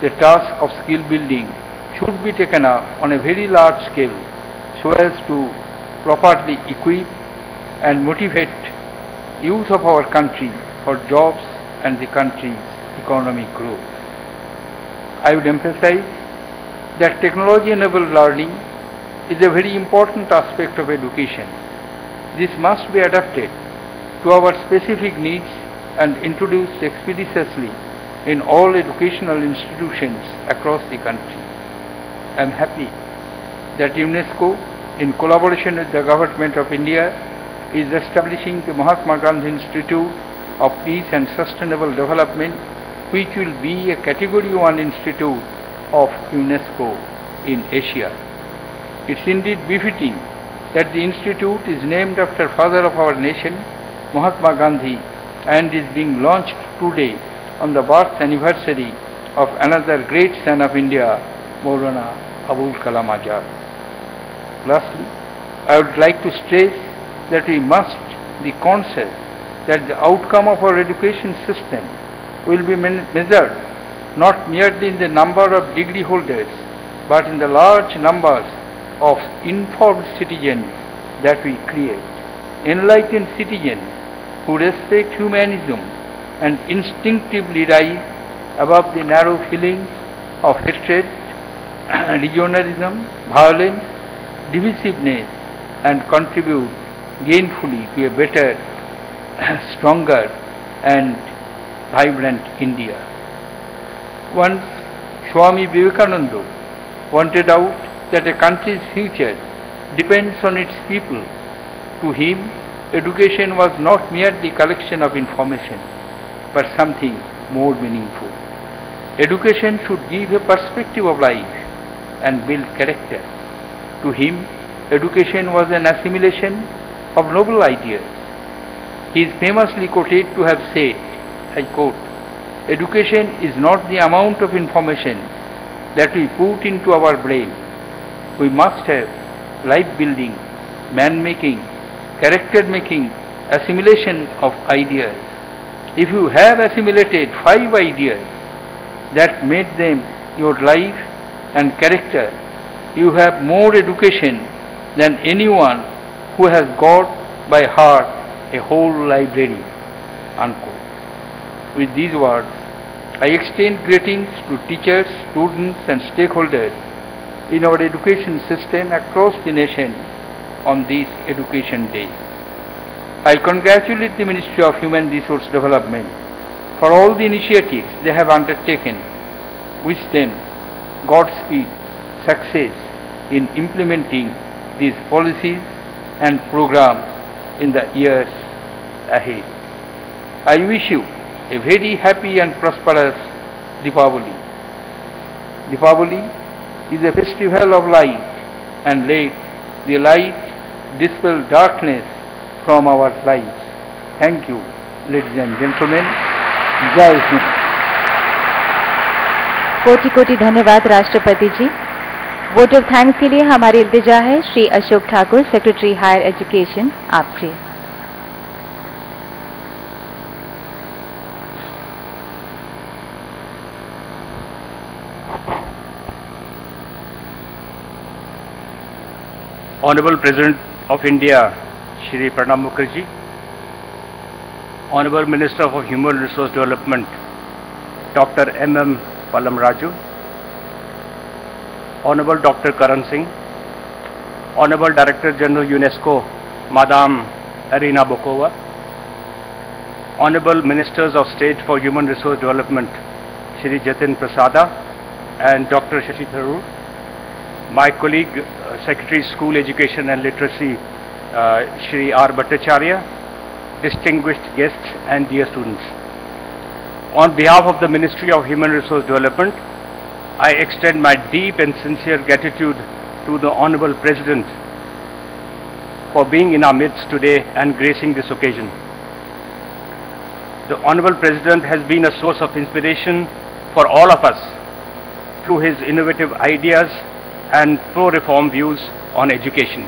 The task of skill building should be taken up on a very large scale so as to properly equip and motivate youth of our country for jobs and the country's economic growth. I would emphasize that technology-enabled learning is a very important aspect of education. This must be adapted to our specific needs and introduced expeditiously in all educational institutions across the country. I am happy that UNESCO, in collaboration with the Government of India, is establishing the Mahatma Gandhi Institute of Peace and Sustainable Development, which will be a Category 1 institute of UNESCO in Asia. It's indeed befitting that the institute is named after father of our nation, Mahatma Gandhi, and is being launched today on the birth anniversary of another great son of India, Maulana Abul Kalam Azad. Lastly, I would like to stress that we must be conscious that the outcome of our education system will be measured not merely in the number of degree holders, but in the large numbers of informed citizens that we create. Enlightened citizens who respect humanism and instinctively rise above the narrow feelings of hatred, regionalism, violence, divisiveness, and contribute gainfully to a better, stronger, and vibrant India. Once Swami Vivekananda pointed out that a country's future depends on its people. To him, education was not merely collection of information, but something more meaningful. Education should give a perspective of life and build character. To him, education was an assimilation of noble ideas. He is famously quoted to have said, I quote, Education is not the amount of information that we put into our brain. We must have life building, man making, character making, assimilation of ideas. If you have assimilated five ideas that made them your life and character, you have more education than anyone who has got by heart a whole library. Unquote. With these words, I extend greetings to teachers, students and stakeholders in our education system across the nation on this Education Day. I congratulate the Ministry of Human Resource Development for all the initiatives they have undertaken. Wish them Godspeed, success in implementing these policies and programs in the years ahead. I wish you a very happy and prosperous Deepavali. Deepavali is a festival of light and let the light dispel darkness from our lives. Thank you, ladies and gentlemen. Jai Hind. कोटि कोटि धन्यवाद राष्ट्रपति जी vote of thanks के लिए हमारी इल्तिजा है Shri Ashok Thakur secretary higher education आपसे Honorable President of India, Shri Pranab Mukherjee, Honorable Minister for Human Resource Development, Dr. M. M. Pallam Raju, Honorable Dr. Karan Singh, Honorable Director General UNESCO, Madam Irina Bokova, Honorable Ministers of State for Human Resource Development, Shri Jitin Prasada and Dr. Shashi Tharoor, my colleague, uh, Secretary School Education and Literacy, uh, Shri R. Bhattacharya, distinguished guests and dear students. On behalf of the Ministry of Human Resource Development, I extend my deep and sincere gratitude to the Honorable President for being in our midst today and gracing this occasion. The Honorable President has been a source of inspiration for all of us through his innovative ideas and pro-reform views on education.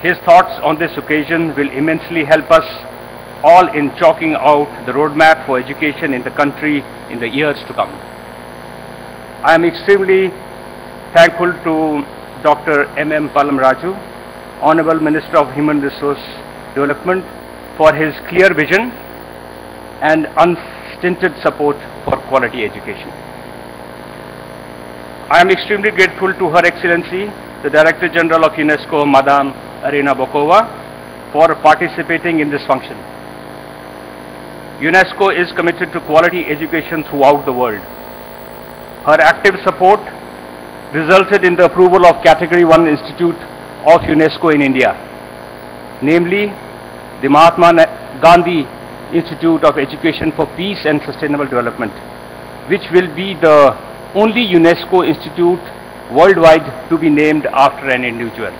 His thoughts on this occasion will immensely help us all in chalking out the roadmap for education in the country in the years to come. I am extremely thankful to Dr. M. M. Pallam Raju, Honorable Minister of Human Resource Development, for his clear vision and unstinted support for quality education. I am extremely grateful to Her Excellency, the Director General of UNESCO, Madam Irina Bokova, for participating in this function. UNESCO is committed to quality education throughout the world. Her active support resulted in the approval of Category 1 Institute of UNESCO in India, namely the Mahatma Gandhi Institute of Education for Peace and Sustainable Development, which will be the only UNESCO institute worldwide to be named after an individual.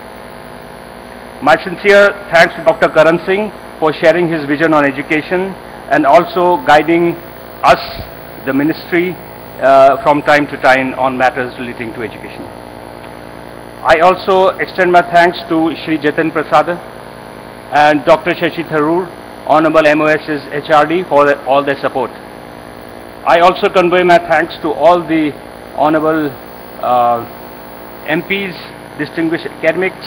My sincere thanks to Dr. Karan Singh for sharing his vision on education and also guiding us, the ministry, uh, from time to time on matters relating to education. I also extend my thanks to Shri Jitin Prasad and Dr. Shashi Tharoor, Honorable MOS's HRD for all their support. I also convey my thanks to all the Honorable uh, MPs, distinguished academics,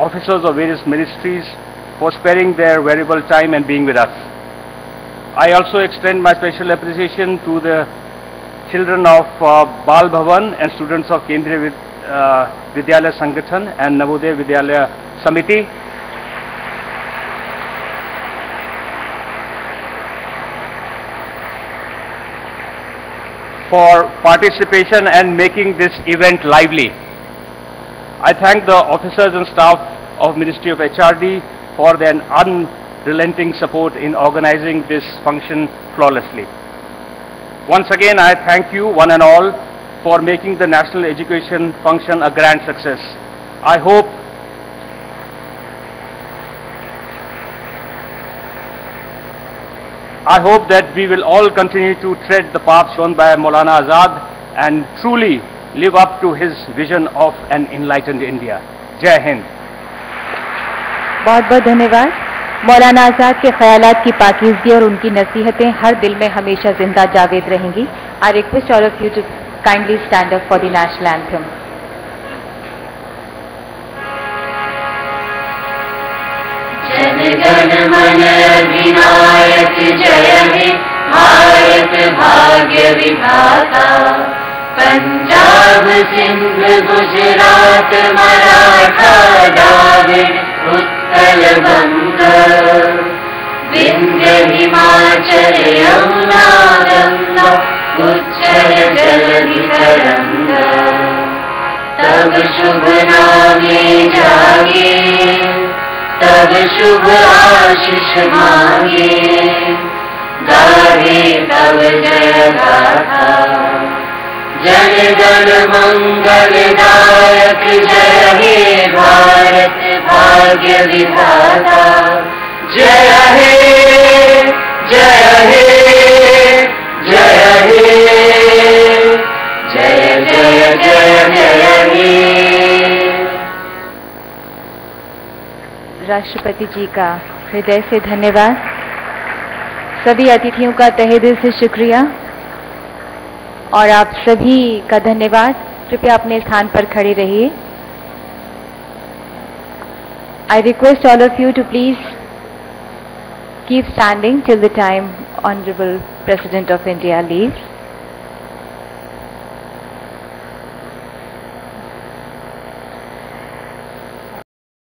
officers of various ministries for sparing their valuable time and being with us. I also extend my special appreciation to the children of uh, Bal Bhavan and students of Kendriya uh, Vidyalaya Sangathan and Navodaya Vidyalaya Samiti. For participation and making this event lively. I thank the officers and staff of Ministry of HRD for their unrelenting support in organizing this function flawlessly. Once again, I thank you, one and all, for making the national education function a grand success. I hope I hope that we will all continue to tread the path shown by Maulana Azad and truly live up to his vision of an enlightened India. Jai Hind. बहुत बहुत धन्यवाद मौलाना आज़ाद के ख्यालात की पाकिजगी और उनकी नसीहतें हर दिल में हमेशा जिंदा जावेद रहेंगी I request all of you to kindly stand up for the national anthem जनमन विनाय जय भारत भाग्य विधाता पञ्जाब सिन्ध गुजरात मराठा द्राविड उत्तल बङ्ग विन्द हिमाचल यमुनारङ्ग उच्चल जलधिकरङ्ग तव शुभ नामे जागे। तब शुभ आशीष मांगे गाहे तब जय जन गण मंगल दायक जय हे भारत भाग्य विधाता जय हे जय हे जय हे जय जय जय जय हे राष्ट्रपति जी का हृदय से धन्यवाद। सभी अतिथियों का तहे दिल से शुक्रिया। और आप सभी का धन्यवाद। कृपया अपने स्थान पर खड़े रहिए। I request all of you to please keep standing till the time honourable president of India leaves